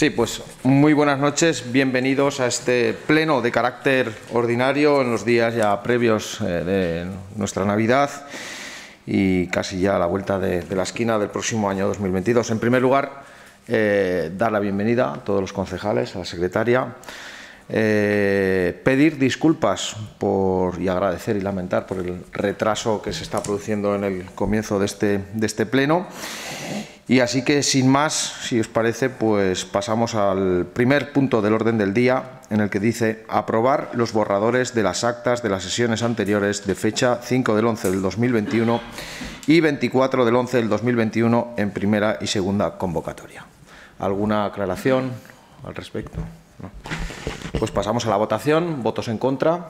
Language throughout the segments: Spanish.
Sí, pues muy buenas noches, bienvenidos a este pleno de carácter ordinario en los días ya previos eh, de nuestra Navidad y casi ya a la vuelta de, la esquina del próximo año 2022. En primer lugar, eh, dar la bienvenida a todos los concejales, a la secretaria, eh, pedir disculpas por, y agradecer y lamentar por el retraso que se está produciendo en el comienzo de este, de este pleno y así que, sin más, si os parece, pues pasamos al primer punto del orden del día, en el que dice aprobar los borradores de las actas de las sesiones anteriores de fecha 5 del 11 del 2021 y 24 del 11 del 2021 en primera y segunda convocatoria. ¿Alguna aclaración al respecto? Pues pasamos a la votación. Votos en contra,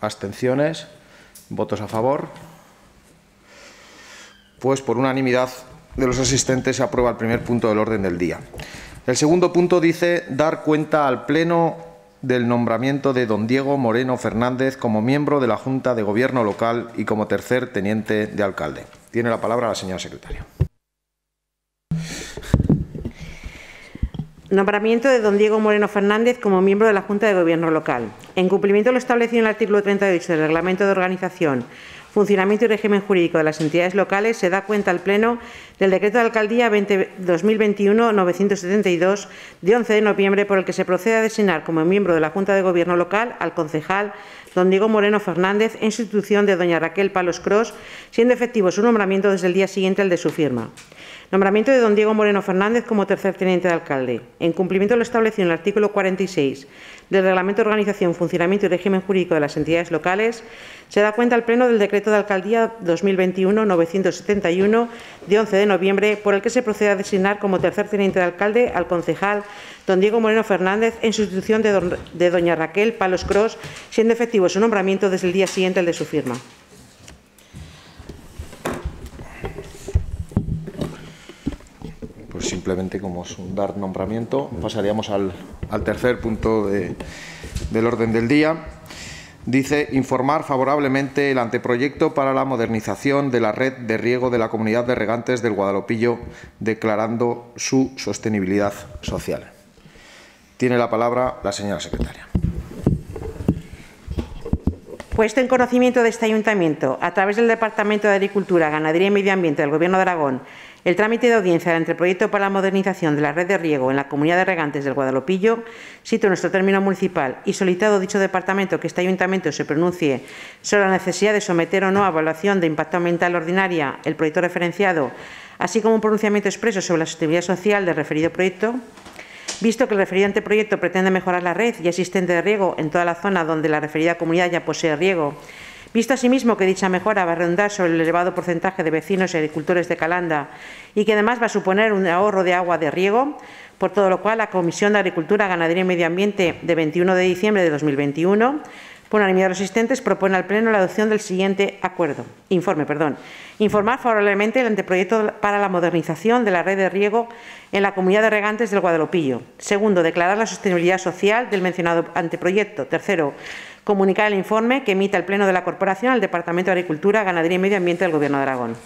abstenciones, votos a favor. Pues por unanimidad de los asistentes se aprueba el primer punto del orden del día. El segundo punto dice dar cuenta al Pleno del nombramiento de don Diego Moreno Fernández como miembro de la Junta de Gobierno local y como tercer teniente de alcalde. Tiene la palabra la señora secretaria. Nombramiento de don Diego Moreno Fernández como miembro de la Junta de Gobierno local. En cumplimiento de lo establecido en el artículo 38 del Reglamento de Organización funcionamiento y régimen jurídico de las entidades locales, se da cuenta al Pleno del Decreto de Alcaldía 2021-972 de 11 de noviembre por el que se procede a designar como miembro de la Junta de Gobierno local al concejal don Diego Moreno Fernández en sustitución de doña Raquel Palos Cros, siendo efectivo su nombramiento desde el día siguiente al de su firma. Nombramiento de don Diego Moreno Fernández como tercer teniente de alcalde. En cumplimiento de lo establecido en el artículo 46 del Reglamento de Organización, Funcionamiento y Régimen Jurídico de las Entidades Locales, se da cuenta al Pleno del Decreto de Alcaldía 2021-971 de 11 de noviembre, por el que se procede a designar como tercer teniente de alcalde al concejal don Diego Moreno Fernández en sustitución de, de doña Raquel Palos Cros, siendo efectivo su nombramiento desde el día siguiente al de su firma. Simplemente como es un dar nombramiento, pasaríamos al, tercer punto del orden del día. Dice informar favorablemente el anteproyecto para la modernización de la red de riego de la comunidad de regantes del Guadalopillo, declarando su sostenibilidad social. Tiene la palabra la señora secretaria. Puesto en conocimiento de este ayuntamiento, a través del Departamento de Agricultura, Ganadería y Medio Ambiente del Gobierno de Aragón, el trámite de audiencia del anteproyecto para la modernización de la red de riego en la comunidad de regantes del Guadalopillo, sitio nuestro término municipal, y solicitado dicho departamento que este ayuntamiento se pronuncie sobre la necesidad de someter o no a evaluación de impacto ambiental ordinaria el proyecto referenciado, así como un pronunciamiento expreso sobre la sostenibilidad social del referido proyecto, Visto que el referido anteproyecto pretende mejorar la red ya existente de riego en toda la zona donde la referida comunidad ya posee riego Visto asimismo que dicha mejora va a redundar sobre el elevado porcentaje de vecinos y agricultores de Calanda y que además va a suponer un ahorro de agua de riego, por todo lo cual la Comisión de Agricultura, Ganadería y Medio Ambiente de 21 de diciembre de 2021 por unanimidad de los asistentes, propone al Pleno la adopción del siguiente acuerdo. Informe, perdón. Informar favorablemente el anteproyecto para la modernización de la red de riego en la comunidad de regantes del Guadalopillo. Segundo, declarar la sostenibilidad social del mencionado anteproyecto. Tercero, comunicar el informe que emita el Pleno de la Corporación al Departamento de Agricultura, Ganadería y Medio Ambiente del Gobierno de Aragón.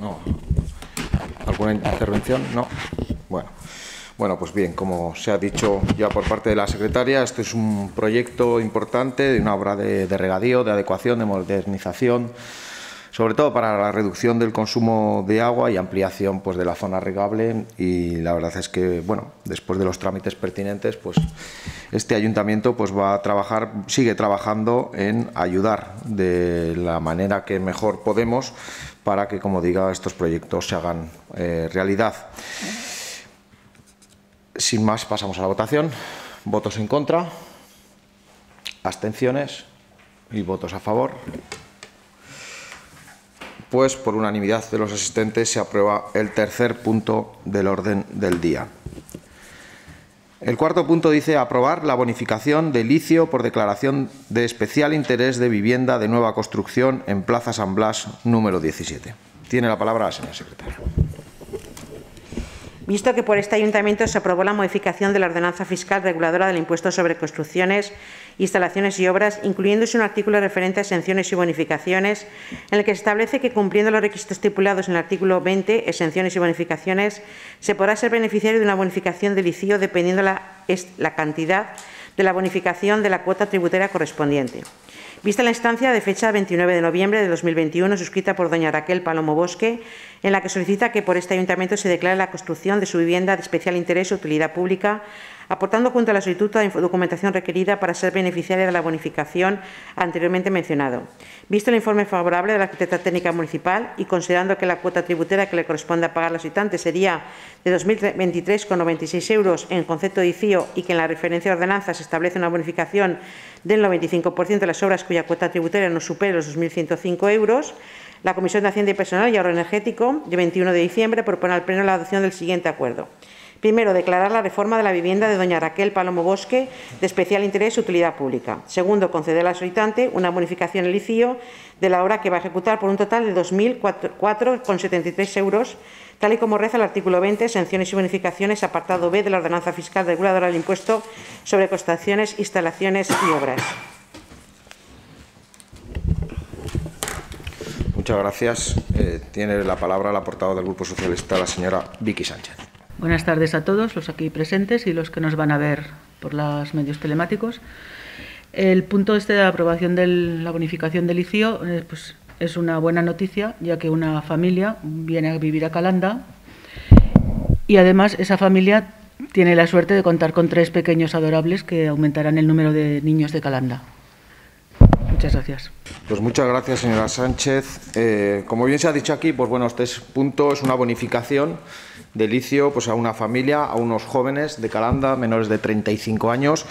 No. ¿Alguna intervención? No. Bueno. Bueno, pues bien, como se ha dicho ya por parte de la secretaria, este es un proyecto importante de una obra de, de regadío, de adecuación, de modernización sobre todo para la reducción del consumo de agua y ampliación pues, de la zona regable. Y la verdad es que bueno después de los trámites pertinentes pues este ayuntamiento pues va a trabajar sigue trabajando en ayudar de la manera que mejor podemos para que como diga estos proyectos se hagan eh, realidad. Sin más pasamos a la votación. Votos en contra abstenciones y votos a favor pues por unanimidad de los asistentes se aprueba el tercer punto del orden del día. El cuarto punto dice aprobar la bonificación de licio por declaración de especial interés de vivienda de nueva construcción en Plaza San Blas número 17. Tiene la palabra la señora secretaria. visto que por este ayuntamiento se aprobó la modificación de la ordenanza fiscal reguladora del impuesto sobre construcciones, instalaciones y obras, incluyéndose un artículo referente a exenciones y bonificaciones, en el que se establece que, cumpliendo los requisitos estipulados en el artículo 20, exenciones y bonificaciones, se podrá ser beneficiario de una bonificación del ICIO dependiendo la, la cantidad de la bonificación de la cuota tributaria correspondiente. Vista la instancia de fecha 29 de noviembre de 2021, suscrita por doña Raquel Palomo Bosque, en la que solicita que por este ayuntamiento se declare la construcción de su vivienda de especial interés o utilidad pública aportando cuenta a la solicitud de documentación requerida para ser beneficiaria de la bonificación anteriormente mencionado. Visto el informe favorable de la arquitecta técnica municipal y considerando que la cuota tributaria que le corresponde a pagar la solicitante sería de 2.023,96 euros en concepto de ICIO y que en la referencia de ordenanza se establece una bonificación del 95% de las obras cuya cuota tributaria no supere los 2.105 euros, la Comisión de Hacienda y Personal y Ahorro Energético, de 21 de diciembre, propone al Pleno la adopción del siguiente acuerdo. Primero, declarar la reforma de la vivienda de doña Raquel Palomo Bosque de especial interés y utilidad pública. Segundo, conceder a la solicitante una bonificación el ICIO de la obra que va a ejecutar por un total de 2.004,73 euros, tal y como reza el artículo 20, sanciones y bonificaciones, apartado B de la ordenanza fiscal reguladora del impuesto sobre construcciones, instalaciones y obras. Muchas gracias. Eh, tiene la palabra la portavoz del Grupo Socialista, la señora Vicky Sánchez. Buenas tardes a todos los aquí presentes y los que nos van a ver por los medios telemáticos. El punto este de aprobación de la bonificación del ICIO eh, pues, es una buena noticia, ya que una familia viene a vivir a Calanda y además esa familia tiene la suerte de contar con tres pequeños adorables que aumentarán el número de niños de Calanda. Muchas gracias. Pues muchas gracias, señora Sánchez. Eh, como bien se ha dicho aquí, pues bueno, este punto es una bonificación de pues a una familia, a unos jóvenes de Calanda, menores de 35 años.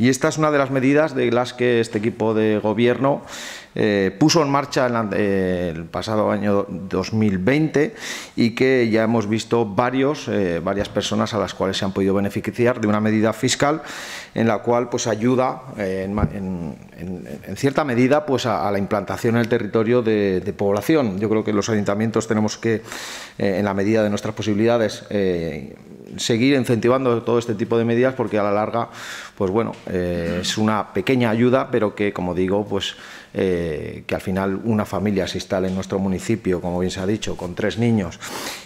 Y esta es una de las medidas de las que este equipo de gobierno eh, puso en marcha eh, el pasado año 2020 y que ya hemos visto varios, eh, varias personas a las cuales se han podido beneficiar de una medida fiscal en la cual pues ayuda en, cierta medida pues a, la implantación en el territorio de, población. Yo creo que los ayuntamientos tenemos que, en la medida de nuestras posibilidades, seguir incentivando todo este tipo de medidas porque a la larga, pues bueno, es una pequeña ayuda, pero que, como digo, pues eh, que al final una familia se instale en nuestro municipio, como bien se ha dicho, con tres niños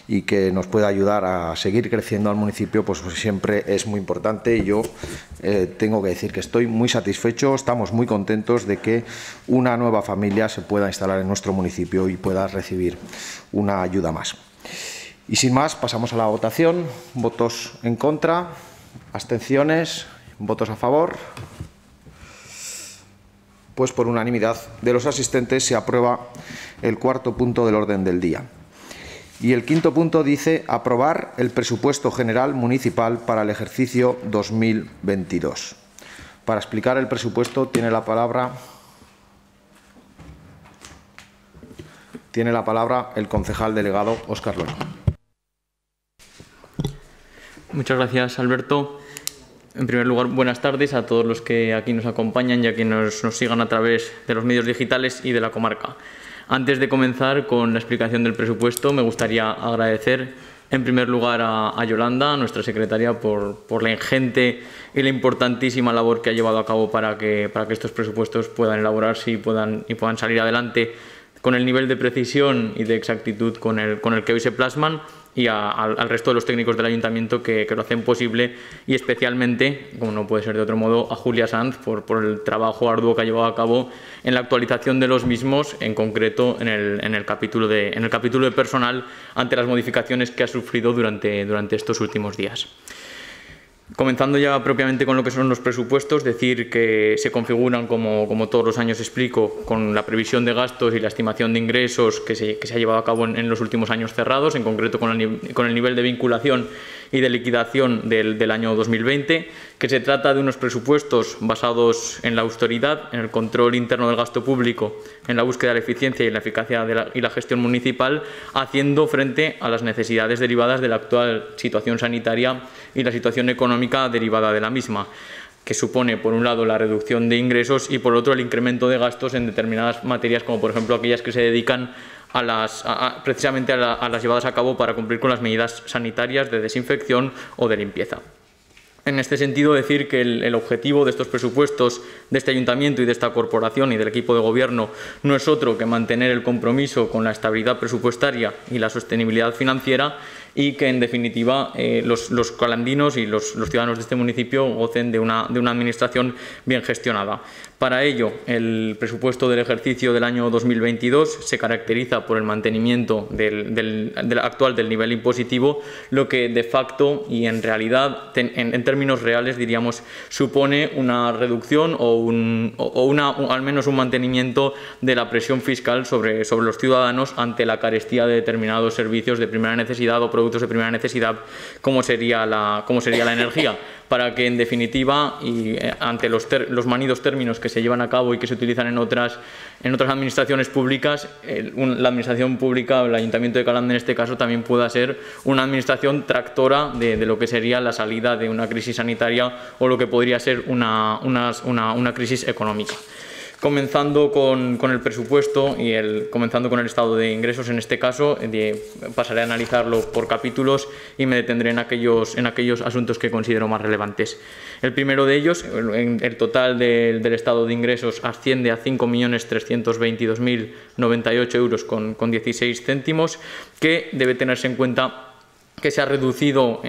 y que nos pueda ayudar a seguir creciendo al municipio, pues, pues siempre es muy importante y yo eh, tengo que decir que estoy muy satisfecho, estamos muy contentos de que una nueva familia se pueda instalar en nuestro municipio y pueda recibir una ayuda más. Y sin más, pasamos a la votación. Votos en contra, abstenciones, votos a favor pues por unanimidad de los asistentes se aprueba el cuarto punto del orden del día. Y el quinto punto dice aprobar el presupuesto general municipal para el ejercicio 2022. Para explicar el presupuesto tiene la palabra tiene la palabra el concejal delegado Óscar Luego. Muchas gracias, Alberto. En primer lugar, buenas tardes a todos los que aquí nos acompañan y a quienes nos, sigan a través de los medios digitales y de la comarca. Antes de comenzar con la explicación del presupuesto, me gustaría agradecer en primer lugar a, Yolanda, nuestra secretaria, por, la ingente y la importantísima labor que ha llevado a cabo para que, estos presupuestos puedan elaborarse y puedan salir adelante con el nivel de precisión y de exactitud con el, con el que hoy se plasman y al resto de los técnicos del ayuntamiento que, lo hacen posible y especialmente, como no puede ser de otro modo, a Julia Sanz por, el trabajo arduo que ha llevado a cabo en la actualización de los mismos, en concreto en el, capítulo, de, en el capítulo de personal ante las modificaciones que ha sufrido durante, durante estos últimos días. Comenzando ya propiamente con lo que son los presupuestos, decir que se configuran, como, como todos los años explico, con la previsión de gastos y la estimación de ingresos que se, que se ha llevado a cabo en, los últimos años cerrados, en concreto con con el nivel de vinculación y de liquidación del, del, año 2020, que se trata de unos presupuestos basados en la austeridad, en el control interno del gasto público, en la búsqueda de la eficiencia y la eficacia y la gestión municipal, haciendo frente a las necesidades derivadas de la actual situación sanitaria y la situación económica derivada de la misma que supone, por un lado, la reducción de ingresos y, por otro, el incremento de gastos en determinadas materias, como por ejemplo aquellas que se dedican precisamente a las llevadas a cabo para cumplir con las medidas sanitarias de desinfección o de limpieza. En este sentido, decir que el, objetivo de estos presupuestos de este ayuntamiento y de esta corporación y del equipo de gobierno no es otro que mantener el compromiso con la estabilidad presupuestaria y la sostenibilidad financiera y que, en definitiva, eh, los, calandinos y los, ciudadanos de este municipio gocen de una administración bien gestionada. Para ello, el presupuesto del ejercicio del año 2022 se caracteriza por el mantenimiento del, actual del nivel impositivo, lo que de facto y en realidad, en, términos reales, diríamos, supone una reducción o, un, una, al menos un mantenimiento de la presión fiscal sobre, sobre los ciudadanos ante la carestía de determinados servicios de primera necesidad o productos de primera necesidad, como sería la, como sería la energía para que en definitiva y eh, ante los, los, manidos términos que se llevan a cabo y que se utilizan en otras, en otras administraciones públicas, la administración pública, el Ayuntamiento de Calanda en este caso, también pueda ser una administración tractora de, lo que sería la salida de una crisis sanitaria o lo que podría ser una, una, una crisis económica comenzando con, el presupuesto y el, comenzando con el estado de ingresos en este caso, eh, pasaré a analizarlo por capítulos y me detendré en aquellos, en aquellos asuntos que considero más relevantes. El primero de ellos, el, total del estado de ingresos asciende a 5.322.098 euros con, con 16 céntimos, que debe tenerse en cuenta que se ha reducido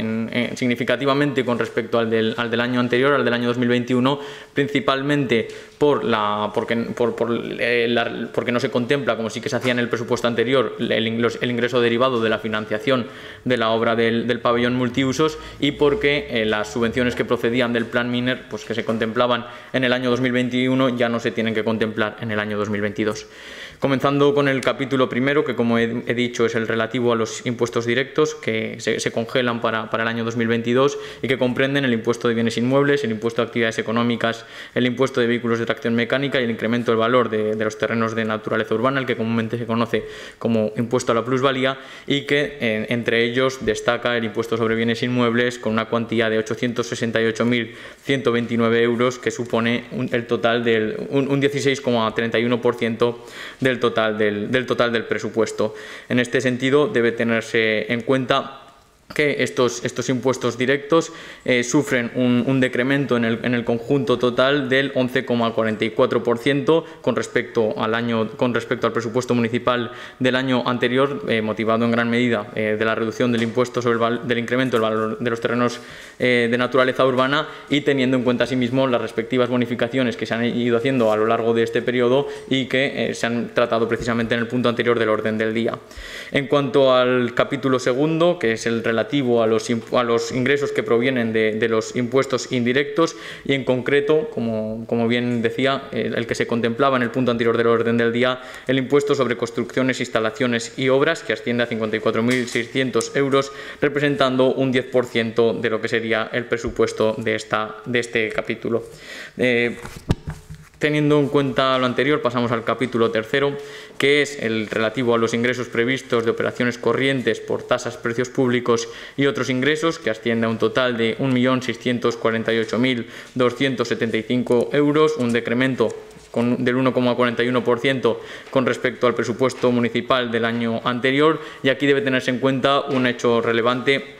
significativamente con respecto al del, año anterior, al del año 2021, principalmente por la, porque, por, eh, porque no se contempla, como sí que se hacía en el presupuesto anterior, el, ingreso derivado de la financiación de la obra del, del pabellón multiusos y porque eh, las subvenciones que procedían del plan Miner, pues que se contemplaban en el año 2021, ya no se tienen que contemplar en el año 2022. Comenzando con el capítulo primero, que como he, dicho es el relativo a los impuestos directos que se, congelan para, para, el año 2022 y que comprenden el impuesto de bienes inmuebles, el impuesto de actividades económicas, el impuesto de vehículos de tracción mecánica y el incremento del valor de, los terrenos de naturaleza urbana, el que comúnmente se conoce como impuesto a la plusvalía y que entre ellos destaca el impuesto sobre bienes inmuebles con una cuantía de 868.129 euros que supone un, el total del un, un 16,31% de del total del, del total del presupuesto. En este sentido, debe tenerse en cuenta que estos, estos impuestos directos eh, sufren un, decremento en el, en el, conjunto total del 11,44% con respecto al año con respecto al presupuesto municipal del año anterior, eh, motivado en gran medida eh, de la reducción del impuesto sobre el del incremento del valor de los terrenos de naturaleza urbana y teniendo en cuenta asimismo las respectivas bonificaciones que se han ido haciendo a lo largo de este periodo y que se han tratado precisamente en el punto anterior del orden del día. En cuanto al capítulo segundo, que es el relativo a los, a los ingresos que provienen de, los impuestos indirectos y en concreto, como, bien decía, el, que se contemplaba en el punto anterior del orden del día, el impuesto sobre construcciones, instalaciones y obras, que asciende a 54.600 euros, representando un 10% de lo que sería el presupuesto de, esta, de este capítulo. Eh, Teniendo en cuenta lo anterior, pasamos al capítulo tercero, que es el relativo a los ingresos previstos de operaciones corrientes por tasas, precios públicos y otros ingresos, que asciende a un total de 1.648.275 euros, un decremento del 1,41% con respecto al presupuesto municipal del año anterior. Y aquí debe tenerse en cuenta un hecho relevante,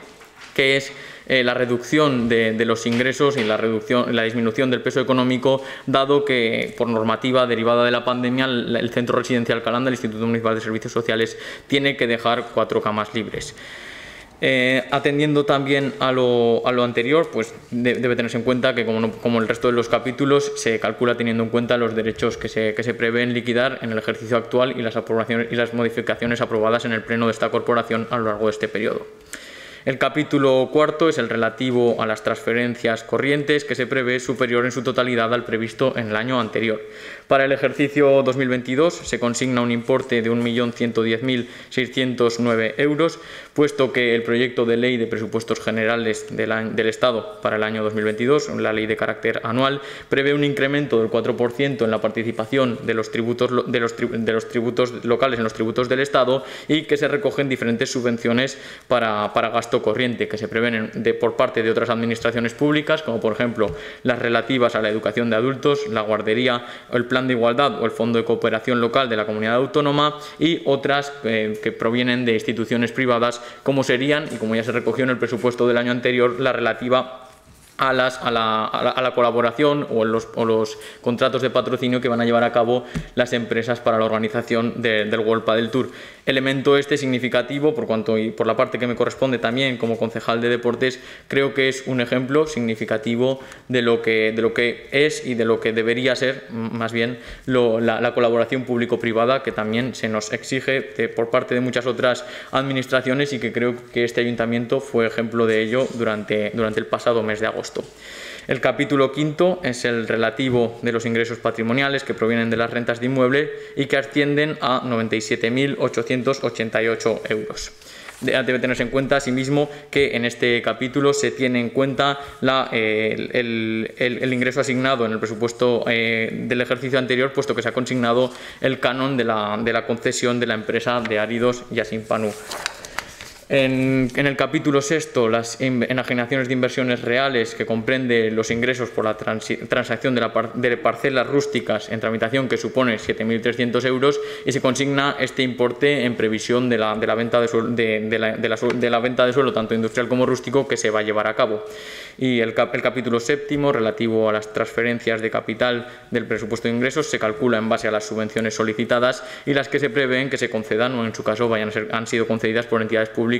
que es eh, la reducción de, los ingresos y la, reducción, la disminución del peso económico, dado que por normativa derivada de la pandemia el, Centro Residencial Calanda, el Instituto Municipal de Servicios Sociales, tiene que dejar cuatro camas libres. Eh, atendiendo también a lo, anterior, pues debe tenerse en cuenta que como, como, el resto de los capítulos se calcula teniendo en cuenta los derechos que se, que se prevén liquidar en el ejercicio actual y las, aprobaciones, y las modificaciones aprobadas en el pleno de esta corporación a lo largo de este periodo. El capítulo cuarto es el relativo a las transferencias corrientes que se prevé superior en su totalidad al previsto en el año anterior. Para el ejercicio 2022 se consigna un importe de 1.110.609 euros, puesto que el proyecto de ley de presupuestos generales del, Estado para el año 2022, la ley de carácter anual, prevé un incremento del 4% en la participación de los, tributos, locales en los tributos del Estado y que se recogen diferentes subvenciones para, para gastos corriente que se prevén por parte de otras administraciones públicas, como por ejemplo las relativas a la educación de adultos, la guardería, el plan de igualdad o el fondo de cooperación local de la comunidad autónoma y otras eh, que provienen de instituciones privadas, como serían, y como ya se recogió en el presupuesto del año anterior, la relativa a, las, a, la, a, la, colaboración o los, o los, contratos de patrocinio que van a llevar a cabo las empresas para la organización del World Padel Tour. Elemento este significativo, por cuanto y por la parte que me corresponde también como concejal de deportes, creo que es un ejemplo significativo de lo que, de lo que es y de lo que debería ser, más bien, lo, la, la, colaboración público-privada que también se nos exige por parte de muchas otras administraciones y que creo que este ayuntamiento fue ejemplo de ello durante, durante el pasado mes de agosto. El capítulo quinto es el relativo de los ingresos patrimoniales que provienen de las rentas de inmueble y que ascienden a 97.888 euros. Debe tenerse en cuenta asimismo que en este capítulo se tiene en cuenta el, ingreso asignado en el presupuesto eh, del ejercicio anterior, puesto que se ha consignado el canon de la, concesión de la empresa de áridos Yasinpanú. En, el capítulo sexto, las enajenaciones de inversiones reales, que comprende los ingresos por la transacción de, parcelas rústicas en tramitación, que supone 7.300 euros, y se consigna este importe en previsión de la, venta de, la venta de suelo, tanto industrial como rústico, que se va a llevar a cabo. Y el, capítulo séptimo, relativo a las transferencias de capital del presupuesto de ingresos, se calcula en base a las subvenciones solicitadas y las que se prevén que se concedan o en su caso vayan a ser, han sido concedidas por entidades públicas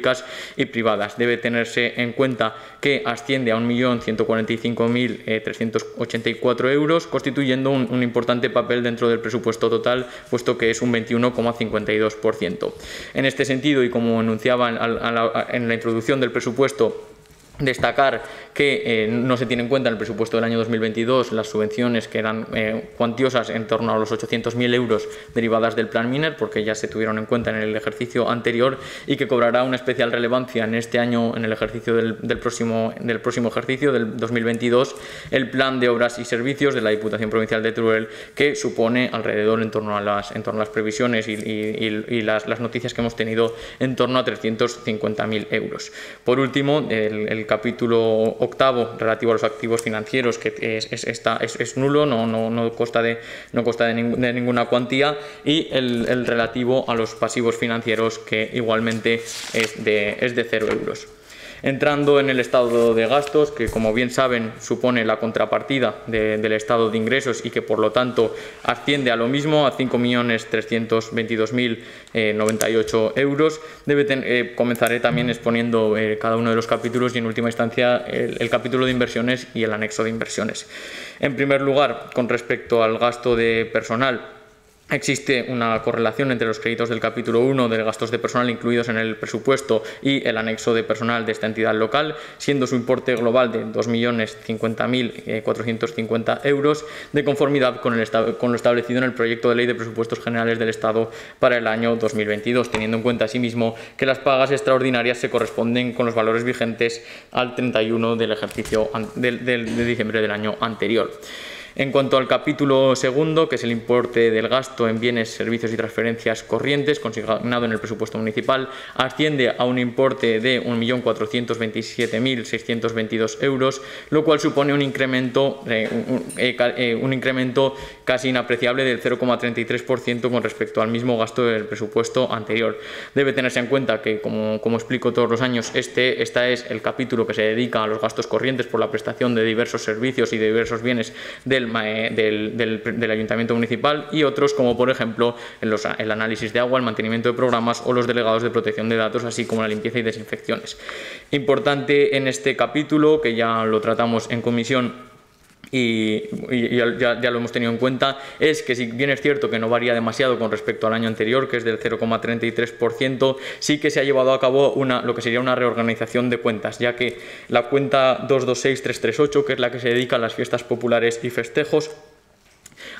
y privadas. Debe tenerse en cuenta que asciende a 1.145.384 euros, constituyendo un, importante papel dentro del presupuesto total, puesto que es un 21,52%. En este sentido, y como enunciaba en la introducción del presupuesto, Destacar que eh, no se tiene en cuenta en el presupuesto del año 2022 las subvenciones que eran eh, cuantiosas en torno a los 800.000 euros derivadas del plan Miner, porque ya se tuvieron en cuenta en el ejercicio anterior y que cobrará una especial relevancia en este año, en el ejercicio del, próximo, del próximo ejercicio, del 2022, el plan de obras y servicios de la Diputación Provincial de Teruel, que supone alrededor en torno a las, en torno a las previsiones y, las, las, noticias que hemos tenido en torno a 350.000 euros. Por último, el capítulo octavo relativo a los activos financieros, que es, nulo, no, no, no, consta, de, no consta de, ninguna cuantía, y el, relativo a los pasivos financieros, que igualmente es de, es de 0 euros. Entrando en el estado de gastos, que como bien saben supone la contrapartida del estado de ingresos y que por lo tanto asciende a lo mismo, a 5.322.098 eh, euros, debe eh, comenzaré también exponiendo eh, cada uno de los capítulos y en última instancia el capítulo de inversiones y el anexo de inversiones. En primer lugar, con respecto al gasto de personal, Existe una correlación entre los créditos del capítulo 1 de gastos de personal incluidos en el presupuesto y el anexo de personal de esta entidad local, siendo su importe global de 2.050.450 euros, de conformidad con, el, con lo establecido en el proyecto de ley de presupuestos generales del Estado para el año 2022, teniendo en cuenta asimismo que las pagas extraordinarias se corresponden con los valores vigentes al 31 del ejercicio de diciembre del año anterior. En cuanto al capítulo segundo, que es el importe del gasto en bienes, servicios y transferencias corrientes consignado en el presupuesto municipal, asciende a un importe de 1.427.622 euros, lo cual supone un incremento, eh, eh, eh, un, incremento casi inapreciable del 0,33% con respecto al mismo gasto del presupuesto anterior. Debe tenerse en cuenta que, como, como explico todos los años, este, este es el capítulo que se dedica a los gastos corrientes por la prestación de diversos servicios y de diversos bienes de del, ayuntamiento municipal y otros como por ejemplo el análisis de agua, el mantenimiento de programas o los delegados de protección de datos, así como la limpieza y desinfecciones. Importante en este capítulo, que ya lo tratamos en comisión, y, ya, lo hemos tenido en cuenta, es que si bien es cierto que no varía demasiado con respecto al año anterior, que es del 0,33%, sí que se ha llevado a cabo una, lo que sería una reorganización de cuentas, ya que la cuenta 226338, que es la que se dedica a las fiestas populares y festejos,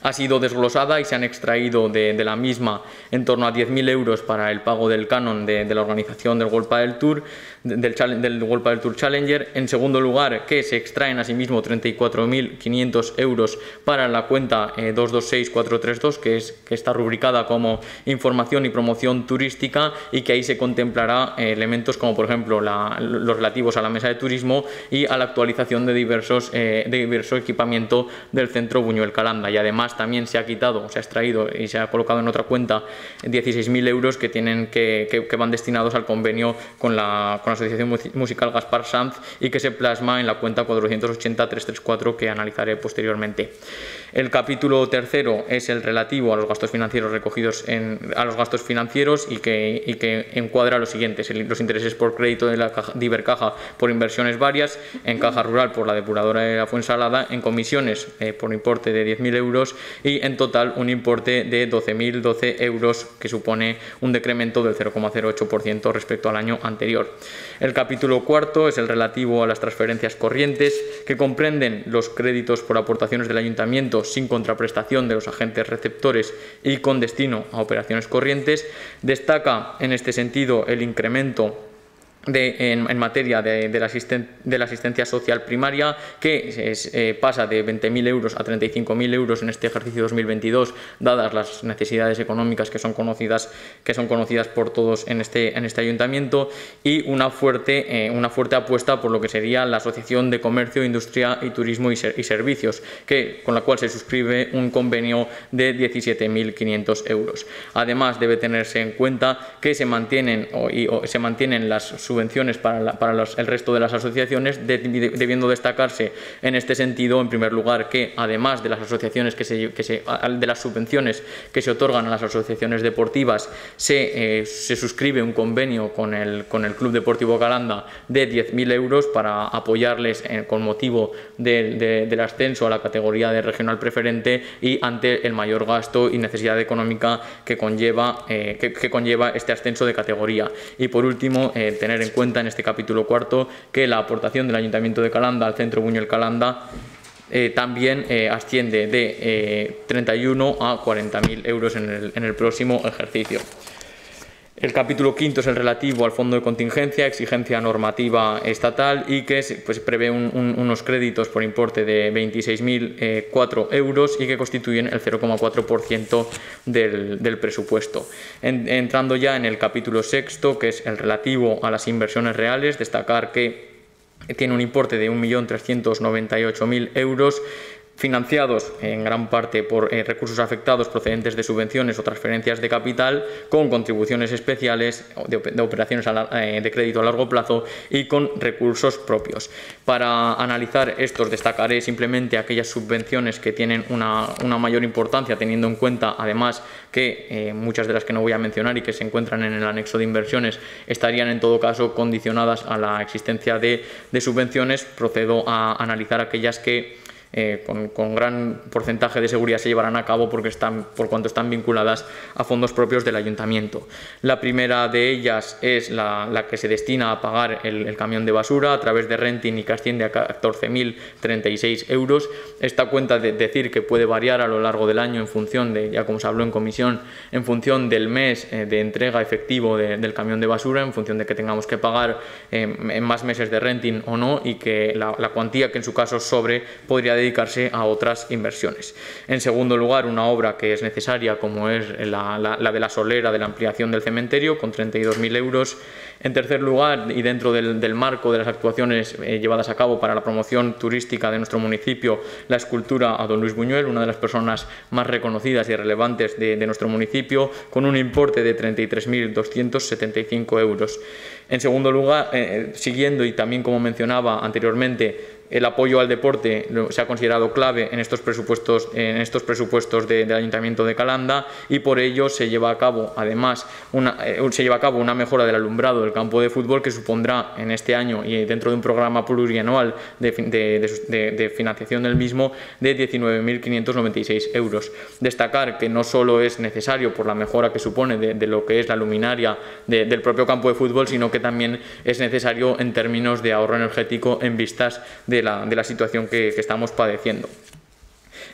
ha sido desglosada y se han extraído de, la misma en torno a 10.000 euros para el pago del canon de, la organización del World del Tour, del, del World del Tour Challenger. En segundo lugar, que se extraen asimismo 34.500 euros para la cuenta 226432, eh, que, es, que está rubricada como información y promoción turística y que ahí se contemplará eh, elementos como por ejemplo los relativos a la mesa de turismo y a la actualización de diversos eh, de diverso equipamiento del centro Buñuel Calanda. Y además también se ha quitado, se ha extraído y se ha colocado en otra cuenta 16.000 euros que, tienen que, van destinados al convenio con la, con la Asociación Musical Gaspar Sanz y que se plasma en la cuenta 480-334 que analizaré posteriormente. El capítulo tercero es el relativo a los gastos financieros recogidos en, a los gastos financieros y que, encuadra los siguientes: los intereses por crédito de la caja, Ibercaja por inversiones varias, en caja rural por la depuradora de la Fuensalada, en comisiones eh, por importe de 10.000 euros y en total un importe de 12.012 euros que supone un decremento del 0,08% respecto al año anterior. El capítulo cuarto es el relativo a las transferencias corrientes que comprenden los créditos por aportaciones del ayuntamiento sin contraprestación de los agentes receptores y con destino a operaciones corrientes. Destaca en este sentido el incremento en, materia de, la de, la asistencia social primaria, que eh, pasa de 20.000 euros a 35.000 euros en este ejercicio 2022, dadas las necesidades económicas que son conocidas, que son conocidas por todos en este, en este ayuntamiento, y una fuerte, eh, una fuerte apuesta por lo que sería la Asociación de Comercio, Industria y Turismo y, Servicios, que, con la cual se suscribe un convenio de 17.500 euros. Además, debe tenerse en cuenta que se mantienen, y, se mantienen las subvenciones para, para el resto de las asociaciones, debiendo destacarse en este sentido, en primer lugar, que además de las asociaciones que se, que se, de las subvenciones que se otorgan a las asociaciones deportivas, se, eh, se suscribe un convenio con el, con el Club Deportivo Calanda de 10.000 euros para apoyarles eh, con motivo del ascenso a la categoría de regional preferente y ante el mayor gasto y necesidad económica que conlleva, eh, que, que, conlleva este ascenso de categoría. Y por último, tener en cuenta en este capítulo cuarto que la aportación del Ayuntamiento de Calanda al Centro Buñuel Calanda eh, también eh, asciende de 31 eh, a 40.000 euros en el próximo ejercicio. El capítulo quinto es el relativo al fondo de contingencia, exigencia normativa estatal y que pues, prevé unos créditos por importe de 26.004 euros y que constituyen el 0,4% del, del, presupuesto. entrando ya en el capítulo sexto, que es el relativo a las inversiones reales, destacar que tiene un importe de 1.398.000 euros financiados en gran parte por eh, recursos afectados procedentes de subvenciones o transferencias de capital, con contribuciones especiales de, operaciones eh, de crédito a largo plazo y con recursos propios. Para analizar estos destacaré simplemente aquellas subvenciones que tienen una, mayor importancia, teniendo en cuenta además que eh, muchas de las que no voy a mencionar y que se encuentran en el anexo de inversiones estarían en todo caso condicionadas a la existencia de subvenciones. Procedo a analizar aquellas que eh, con, gran porcentaje de seguridad se llevarán a cabo porque están, por cuanto están vinculadas a fondos propios del ayuntamiento. La primera de ellas es la, que se destina a pagar el, camión de basura a través de renting y que asciende a 14.036 euros. Esta cuenta de decir que puede variar a lo largo del año en función de, ya como se habló en comisión, en función del mes eh, de entrega efectivo del camión de basura, en función de que tengamos que pagar eh, en más meses de renting o no y que la, la cuantía que en su caso sobre podría dedicarse a otras inversiones. En segundo lugar, una obra que es necesaria, como es la, de la solera de la ampliación del cementerio, con 32.000 euros. En tercer lugar, y dentro del, marco de las actuaciones eh, llevadas a cabo para la promoción turística de nuestro municipio, la escultura a don Luis Buñuel, una de las personas más reconocidas y relevantes de, nuestro municipio, con un importe de 33.275 euros. En segundo lugar, eh, eh, siguiendo y también como mencionaba anteriormente, el apoyo al deporte se ha considerado clave en estos presupuestos, en estos presupuestos del Ayuntamiento de Calanda y por ello se lleva a cabo además una, eh, se lleva a cabo una mejora del alumbrado del campo de fútbol que supondrá en este año y dentro de un programa plurianual de, de financiación del mismo de 19.596 euros. Destacar que no solo es necesario por la mejora que supone de, lo que es la luminaria del propio campo de fútbol, sino que también es necesario en términos de ahorro energético en vistas de de la, situación que, estamos padeciendo.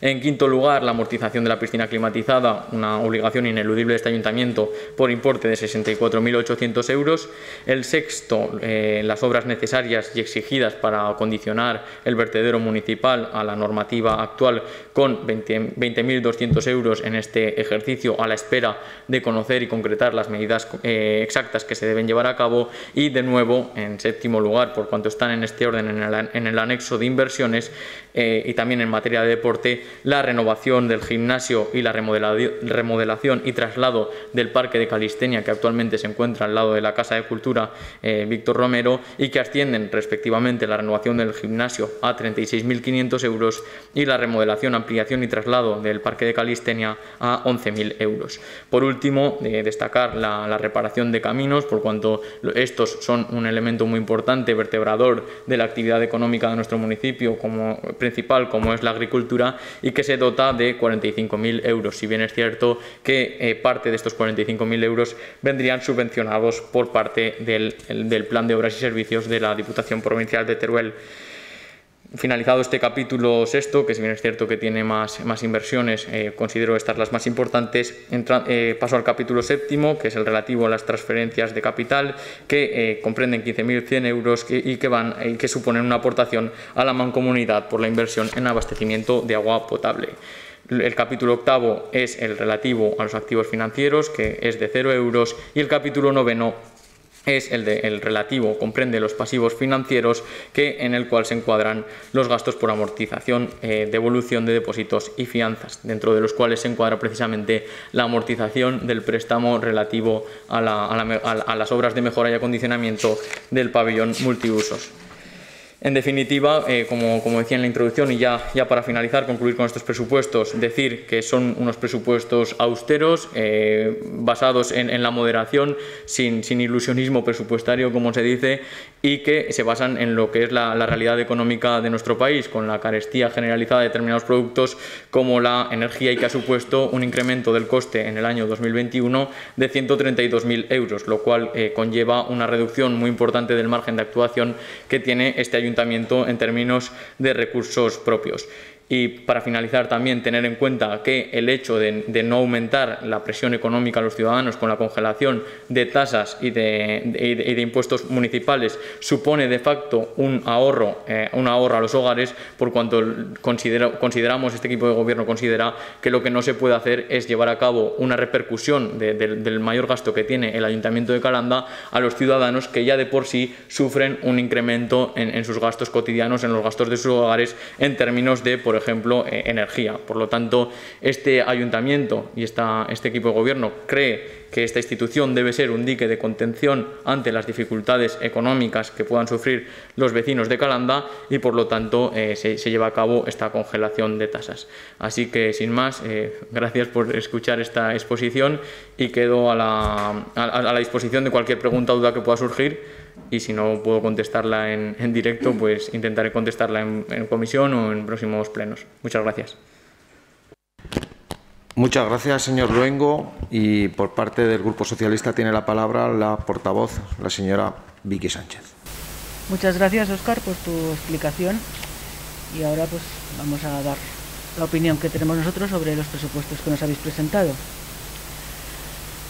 En quinto lugar, la amortización de la piscina climatizada, una obligación ineludible de este ayuntamiento por importe de 64.800 euros. El sexto, eh, las obras necesarias y exigidas para acondicionar el vertedero municipal a la normativa actual con 20.200 euros en este ejercicio a la espera de conocer y concretar las medidas eh, exactas que se deben llevar a cabo. Y de nuevo, en séptimo lugar, por cuanto están en este orden en el, anexo de inversiones eh, y también en materia de deporte, la renovación del gimnasio y la remodelación y traslado del parque de Calistenia que actualmente se encuentra al lado de la Casa de Cultura eh, Víctor Romero y que ascienden respectivamente la renovación del gimnasio a 36.500 euros y la remodelación, ampliación y traslado del parque de Calistenia a 11.000 euros. Por último, eh, destacar la, la reparación de caminos, por cuanto estos son un elemento muy importante, vertebrador de la actividad económica de nuestro municipio como principal, como es la agricultura, y que se dota de 45.000 euros. Si bien es cierto que eh, parte de estos 45.000 euros vendrían subvencionados por parte del, del Plan de Obras y Servicios de la Diputación Provincial de Teruel. Finalizado este capítulo sexto, que si bien es cierto que tiene más, más inversiones, eh, considero estas las más importantes, eh, paso al capítulo séptimo, que es el relativo a las transferencias de capital, que eh, comprenden 15.100 euros y que, van, que suponen una aportación a la mancomunidad por la inversión en abastecimiento de agua potable. El capítulo octavo es el relativo a los activos financieros, que es de 0 euros, y el capítulo noveno es el, de, el relativo, comprende los pasivos financieros que, en el cual se encuadran los gastos por amortización, eh, devolución de depósitos y fianzas, dentro de los cuales se encuadra precisamente la amortización del préstamo relativo a, a las obras de mejora y acondicionamiento del pabellón multiusos. En definitiva, eh, como, decía en la introducción y ya, ya para finalizar, concluir con estos presupuestos, decir que son unos presupuestos austeros, eh, basados en, la moderación, sin, ilusionismo presupuestario, como se dice, y que se basan en lo que es la, realidad económica de nuestro país, con la carestía generalizada de determinados productos como la energía y que ha supuesto un incremento del coste en el año 2021 de 132.000 euros, lo cual eh, conlleva una reducción muy importante del margen de actuación que tiene este ayuntamiento en términos de recursos propios. Y para finalizar también tener en cuenta que el hecho de, no aumentar la presión económica a los ciudadanos con la congelación de tasas y de, impuestos municipales supone de facto un ahorro, eh, un ahorro a los hogares por cuanto consideramos, este equipo de gobierno considera que lo que no se puede hacer es llevar a cabo una repercusión del mayor gasto que tiene el Ayuntamiento de Calanda a los ciudadanos que ya de por sí sufren un incremento en, sus gastos cotidianos, en los gastos de sus hogares en términos de, por ejemplo, eh, energía. Por lo tanto, este ayuntamiento y esta, este equipo de gobierno cree que esta institución debe ser un dique de contención ante las dificultades económicas que puedan sufrir los vecinos de Calanda y por lo tanto eh, se, lleva a cabo esta congelación de tasas. Así que sin más, eh, gracias por escuchar esta exposición y quedo a la, a la disposición de cualquier pregunta o duda que pueda surgir y si no puedo contestarla en, en directo, pues intentaré contestarla en, en, comisión o en próximos plenos. Muchas gracias. Muchas gracias, señor Luengo. Y por parte del Grupo Socialista tiene la palabra la portavoz, la señora Vicky Sánchez. Muchas gracias, Oscar, por tu explicación. Y ahora pues vamos a dar la opinión que tenemos nosotros sobre los presupuestos que nos habéis presentado.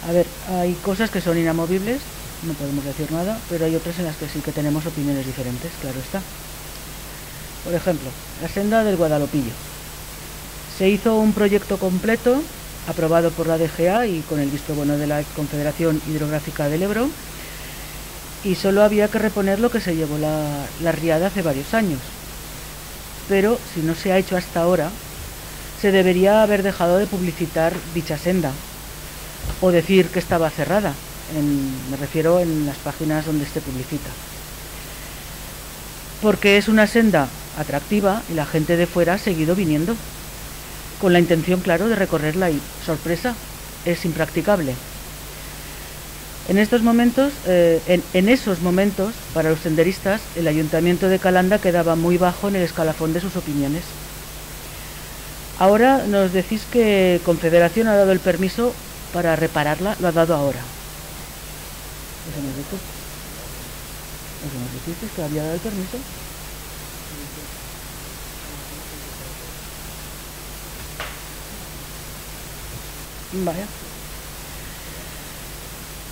A ver, hay cosas que son inamovibles no podemos decir nada, pero hay otras en las que sí que tenemos opiniones diferentes, claro está. Por ejemplo, la senda del Guadalopillo. Se hizo un proyecto completo aprobado por la DGA y con el visto bueno de la Confederación Hidrográfica del Ebro y solo había que reponer lo que se llevó la, la riada hace varios años. Pero si no se ha hecho hasta ahora, se debería haber dejado de publicitar dicha senda o decir que estaba cerrada, me refiero en las páginas donde se publicita. Porque es una senda atractiva y la gente de fuera ha seguido viniendo, con la intención, claro, de recorrerla y, sorpresa, es impracticable. En estos momentos, eh, en, en, esos momentos, para los senderistas, el ayuntamiento de Calanda quedaba muy bajo en el escalafón de sus opiniones. Ahora nos decís que Confederación ha dado el permiso para repararla, lo ha dado ahora. Eso me dijo. Eso me dijiste que había dado el permiso. Vaya.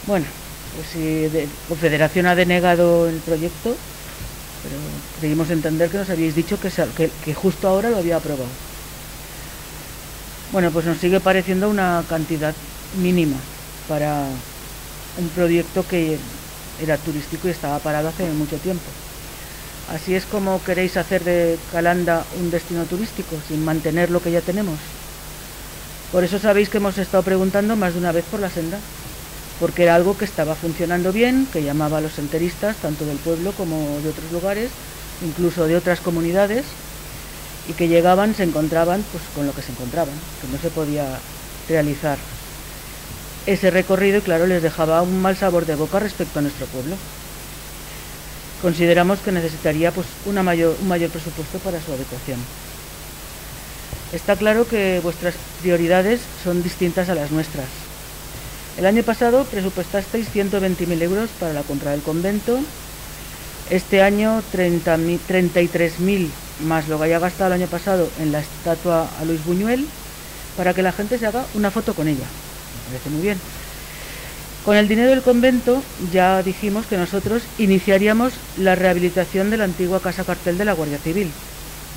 Bueno, pues si de, Confederación ha denegado el proyecto, pero seguimos entender que nos habéis dicho que, que justo ahora lo había aprobado. Bueno, pues nos sigue pareciendo una cantidad mínima para un proyecto que era turístico y estaba parado hace mucho tiempo. Así es como queréis hacer de Calanda un destino turístico, sin mantener lo que ya tenemos. Por eso sabéis que hemos estado preguntando más de una vez por la senda, porque era algo que estaba funcionando bien, que llamaba a los senderistas, tanto del pueblo como de otros lugares, incluso de otras comunidades, y que llegaban, se encontraban pues, con lo que se encontraban, que no se podía realizar ese recorrido claro, les dejaba un mal sabor de boca respecto a nuestro pueblo. Consideramos que necesitaría pues, un mayor presupuesto para su adecuación. Está claro que vuestras prioridades son distintas a las nuestras. El año pasado presupuestasteis 120.000 euros para la compra del convento, este año 33.000 más lo que haya gastado el año pasado en la estatua a Luis Buñuel para que la gente se haga una foto con ella parece muy bien. Con el dinero del convento ya dijimos que nosotros iniciaríamos la rehabilitación de la antigua casa cartel de la Guardia Civil.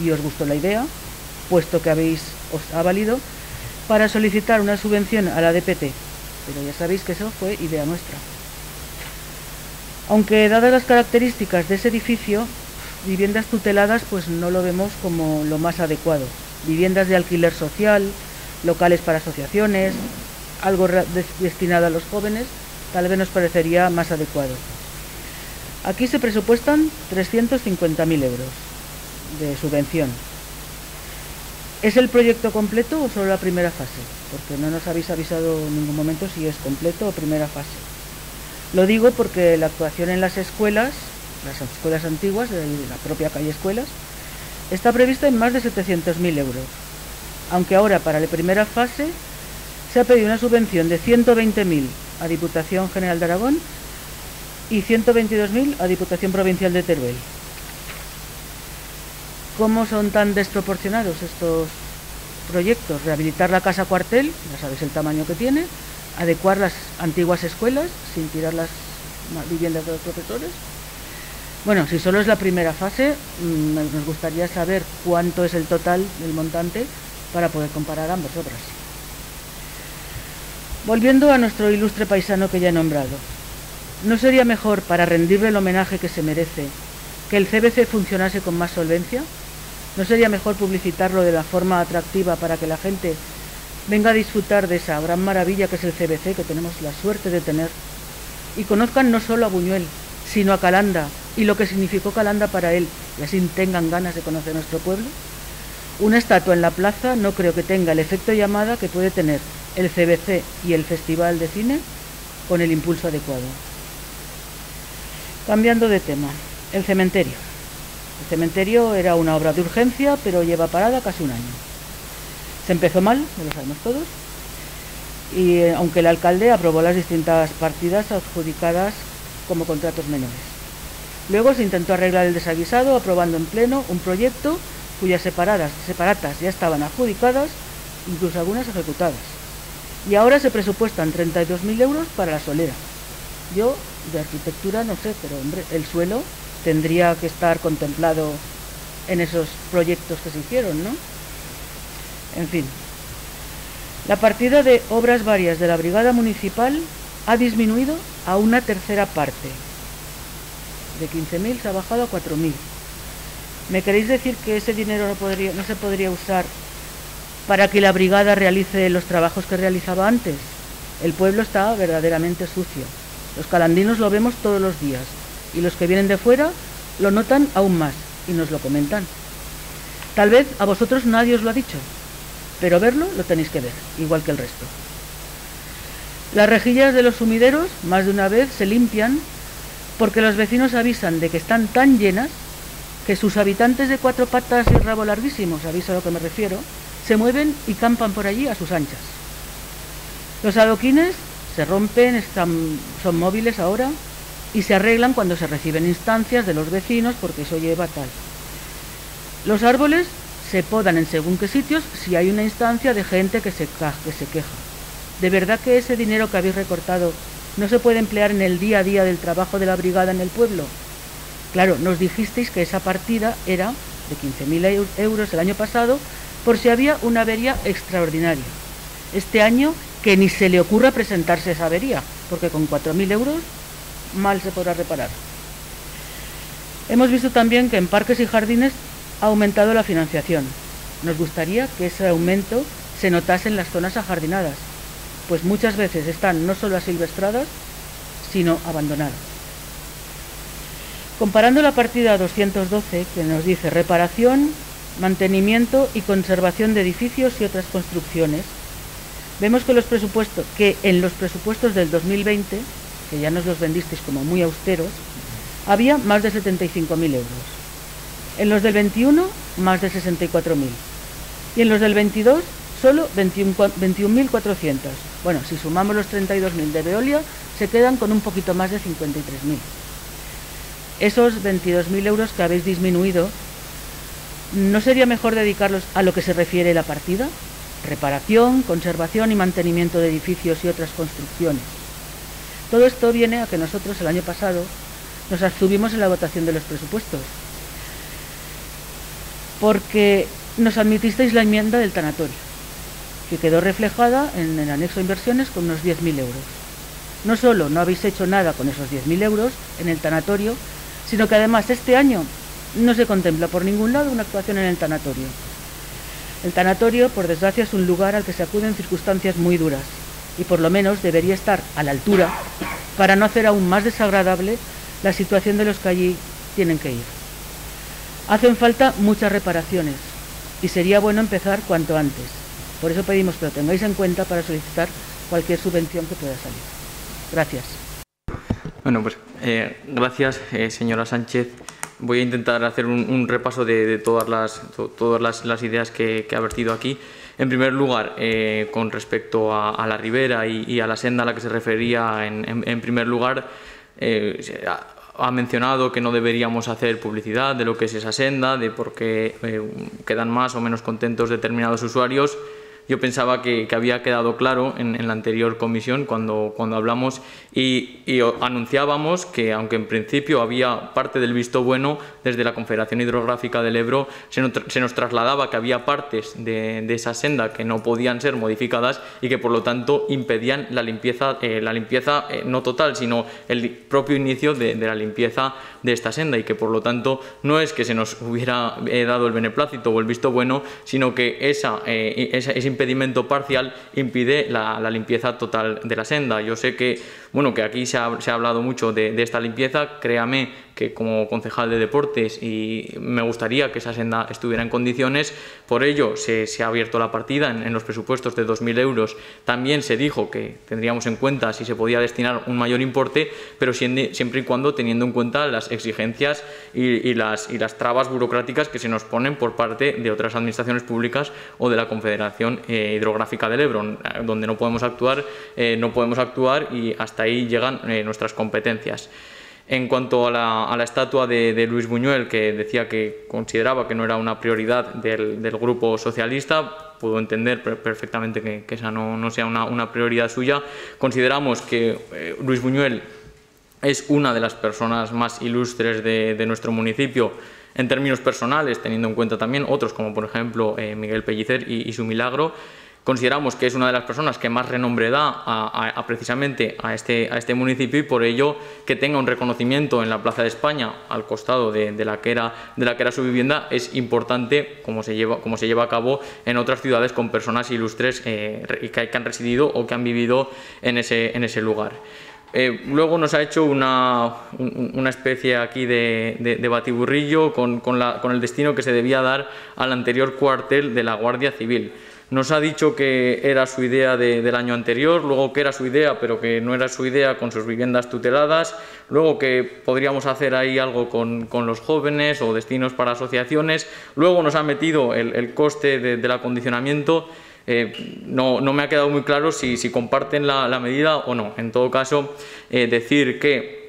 Y os gustó la idea, puesto que habéis os ha valido, para solicitar una subvención a la DPT. Pero ya sabéis que eso fue idea nuestra. Aunque dadas las características de ese edificio, viviendas tuteladas pues no lo vemos como lo más adecuado. Viviendas de alquiler social, locales para asociaciones, algo destinado a los jóvenes, tal vez nos parecería más adecuado. Aquí se presupuestan 350.000 euros de subvención. ¿Es el proyecto completo o solo la primera fase? Porque no nos habéis avisado en ningún momento si es completo o primera fase. Lo digo porque la actuación en las escuelas, las escuelas antiguas, de la propia calle escuelas, está prevista en más de 700.000 euros. Aunque ahora para la primera fase se ha pedido una subvención de 120.000 a Diputación General de Aragón y 122.000 a Diputación Provincial de Teruel. ¿Cómo son tan desproporcionados estos proyectos? Rehabilitar la casa cuartel, ya sabéis el tamaño que tiene, adecuar las antiguas escuelas sin tirar las viviendas de los profesores. Bueno, si solo es la primera fase, mm, nos gustaría saber cuánto es el total del montante para poder comparar ambas obras. Volviendo a nuestro ilustre paisano que ya he nombrado, ¿no sería mejor, para rendirle el homenaje que se merece, que el CBC funcionase con más solvencia? ¿No sería mejor publicitarlo de la forma atractiva para que la gente venga a disfrutar de esa gran maravilla que es el CBC, que tenemos la suerte de tener, y conozcan no solo a Buñuel, sino a Calanda y lo que significó Calanda para él, y así tengan ganas de conocer nuestro pueblo? Una estatua en la plaza no creo que tenga el efecto llamada que puede tener el CBC y el Festival de Cine con el impulso adecuado. Cambiando de tema, el cementerio. El cementerio era una obra de urgencia, pero lleva parada casi un año. Se empezó mal, lo sabemos todos, y eh, aunque el alcalde aprobó las distintas partidas adjudicadas como contratos menores. Luego se intentó arreglar el desaguisado aprobando en pleno un proyecto cuyas separadas, separatas ya estaban adjudicadas, incluso algunas ejecutadas y ahora se presupuestan 32.000 euros para la solera. Yo de arquitectura no sé, pero hombre, el suelo tendría que estar contemplado en esos proyectos que se hicieron, ¿no? En fin. La partida de obras varias de la Brigada Municipal ha disminuido a una tercera parte. De 15.000 se ha bajado a 4.000. ¿Me queréis decir que ese dinero no, podría, se podría usar para que la brigada realice los trabajos que realizaba antes. El pueblo está verdaderamente sucio. Los calandinos lo vemos todos los días y los que vienen de fuera lo notan aún más y nos lo comentan. Tal vez a vosotros nadie os lo ha dicho, pero verlo lo tenéis que ver, igual que el resto. Las rejillas de los sumideros más de una vez se limpian porque los vecinos avisan de que están tan llenas que sus habitantes de cuatro patas y rabo larguísimos, aviso a lo que me refiero, se mueven y campan por allí a sus anchas. Los adoquines se rompen, están, son móviles ahora y se arreglan cuando se reciben instancias de los vecinos porque eso lleva tal. Los árboles se podan en según qué sitios si hay una instancia de gente que se, que se queja. ¿de verdad que ese dinero que habéis recortado no se puede emplear en el día a día del trabajo de la brigada en el pueblo? Claro, nos dijisteis que esa partida era de 15.000 euros el año pasado por si había una avería extraordinaria. Este año que ni se le ocurra presentarse esa avería, porque con 4.000 euros mal se podrá reparar. Hemos visto también que en parques y jardines ha aumentado la financiación. Nos gustaría que ese aumento se notase en las zonas ajardinadas, pues muchas veces están no solo asilvestradas, sino abandonadas. Comparando la partida 212, que nos dice reparación, mantenimiento y conservación de edificios y otras construcciones, vemos que, los presupuestos, en los presupuestos del 2020, que ya nos los vendisteis como muy austeros, había más de 75.000 euros. En los del 21, más de 64.000. Y en los del 22, solo 21.400. Bueno, si sumamos los 32.000 de Veolia, se quedan con un poquito más de 53.000. Esos 22.000 euros que habéis disminuido, ¿no sería mejor dedicarlos a lo que se refiere la partida? Reparación, conservación y mantenimiento de edificios y otras construcciones. Todo esto viene a que nosotros el año pasado nos abstuvimos en la votación de los presupuestos, porque nos admitisteis la enmienda del tanatorio, que quedó reflejada en el anexo de inversiones con unos 10.000 euros. No solo no habéis hecho nada con esos 10.000 euros en el tanatorio, sino que además este año no se contempla por ningún lado una actuación en el tanatorio. El tanatorio, por desgracia, es un lugar al que se acude en circunstancias muy duras y por lo menos debería estar a la altura para no hacer aún más desagradable la situación de los que allí tienen que ir. Hacen falta muchas reparaciones y sería bueno empezar cuanto antes. Por eso pedimos que lo tengáis en cuenta para solicitar cualquier subvención que pueda salir. Gracias. Bueno, pues eh, gracias, eh, señora Sánchez. Voy a intentar hacer un, repaso de, todas, las, todas las, ideas que, ha vertido aquí. En primer lugar, eh, con respecto a, la ribera y, a la senda a la que se refería, en primer lugar, eh, ha mencionado que no deberíamos hacer publicidad de lo que es esa senda, de por qué eh, quedan más o menos contentos determinados usuarios yo pensaba que, había quedado claro en, la anterior comisión cuando, cuando hablamos y, anunciábamos que, aunque en principio había parte del visto bueno, desde la Confederación Hidrográfica del Ebro se nos, trasladaba que había partes de, esa senda que no podían ser modificadas y que por lo tanto impedían la limpieza, eh, la limpieza eh, no total, sino el propio inicio de, la limpieza de esta senda y que por lo tanto no es que se nos hubiera eh, dado el beneplácito o el visto bueno, sino que esa, esa, ese impedimento parcial impide la, limpieza total de la senda. Yo sé que, bueno, que aquí se ha, hablado mucho de, esta limpieza, créame que como concejal de deportes y me gustaría que esa senda estuviera en condiciones, por ello se, ha abierto la partida en, los presupuestos de 2.000 euros. También se dijo que tendríamos en cuenta si se podía destinar un mayor importe, pero siempre y cuando teniendo en cuenta las exigencias y, las, y las trabas burocráticas que se nos ponen por parte de otras administraciones públicas o de la Confederación eh, Hidrográfica del Ebro, eh, donde no podemos actuar, eh, no podemos actuar y hasta ahí llegan nuestras competencias. En cuanto a la, estatua de, Luis Buñuel, que decía que consideraba que no era una prioridad del, grupo socialista, puedo entender perfectamente que, esa no, sea una, prioridad suya. Consideramos que eh, Luis Buñuel es una de las personas más ilustres de, nuestro municipio en términos personales, teniendo en cuenta también otros como por ejemplo eh, Miguel Pellicer y su milagro consideramos que es una de las personas que más renombre da a, precisamente a este, a este municipio y por ello que tenga un reconocimiento en la Plaza de España al costado de, la, que era, de su vivienda es importante como se lleva, como se lleva a cabo en otras ciudades con personas ilustres eh, que, han residido o que han vivido en ese, lugar. Eh, luego nos ha hecho una, especie aquí de, de, batiburrillo con, la, con el destino que se debía dar al anterior cuartel de la Guardia Civil. Nos ha dicho que era su idea del año anterior, luego que era su idea, pero que no era su idea con sus viviendas tuteladas, luego que podríamos hacer ahí algo con, los jóvenes o destinos para asociaciones, luego nos ha metido el, coste del acondicionamiento. Eh, no, me ha quedado muy claro si, comparten la, medida o no. En todo caso, eh, decir que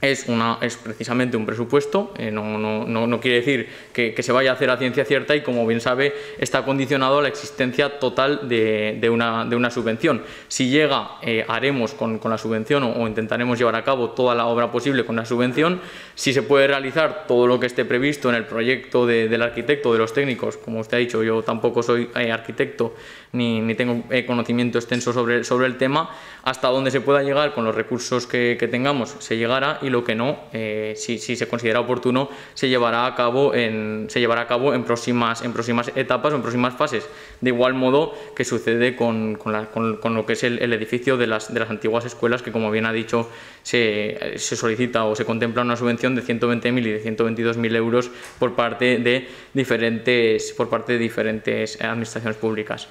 es, una, es precisamente un presupuesto, eh, no, no, no, quiere decir que, que, se vaya a hacer a ciencia cierta y, como bien sabe, está condicionado a la existencia total de, de, una, de una, subvención. Si llega, eh, haremos con, con, la subvención o, intentaremos llevar a cabo toda la obra posible con la subvención. Si se puede realizar todo lo que esté previsto en el proyecto del arquitecto, de los técnicos, como usted ha dicho, yo tampoco soy eh, arquitecto ni, ni tengo conocimiento extenso sobre, sobre el tema, hasta donde se pueda llegar con los recursos que, que tengamos, se llegará y lo que no, eh, si, se considera oportuno, se llevará a cabo en, se llevará a cabo en, próximas, en próximas etapas o en próximas fases. De igual modo que sucede con, con, lo que es el, edificio de las, de las, antiguas escuelas, que como bien ha dicho, se, se solicita o se contempla una subvención de 120.000 y de 122.000 euros por parte de diferentes, por parte de diferentes administraciones públicas.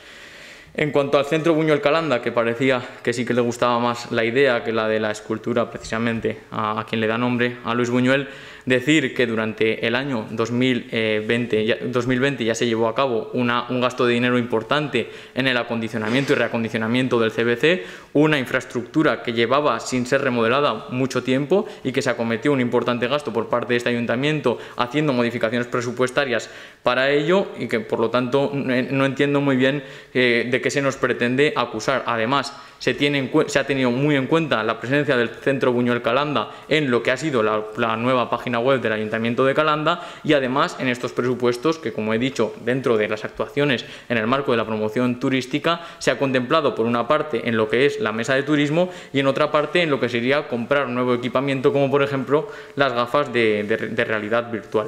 En cuanto al centro Buñuel Calanda, que parecía que sí que le gustaba más la idea que la de la escultura, precisamente a, quien le da nombre, a Luis Buñuel, decir que durante el año 2020 ya, 2020 ya se llevó a cabo una, un gasto de dinero importante en el acondicionamiento y reacondicionamiento del CBC, una infraestructura que llevaba sin ser remodelada mucho tiempo y que se acometió un importante gasto por parte de este ayuntamiento haciendo modificaciones presupuestarias para ello y que por lo tanto no entiendo muy bien eh, de qué se nos pretende acusar. Además, se, tiene se, ha tenido muy en cuenta la presencia del Centro Buñuel Calanda en lo que ha sido la, la, nueva página web del Ayuntamiento de Calanda y además en estos presupuestos que, como he dicho, dentro de las actuaciones en el marco de la promoción turística, se ha contemplado por una parte en lo que es la mesa de turismo y en otra parte en lo que sería comprar nuevo equipamiento como por ejemplo las gafas de, realidad virtual.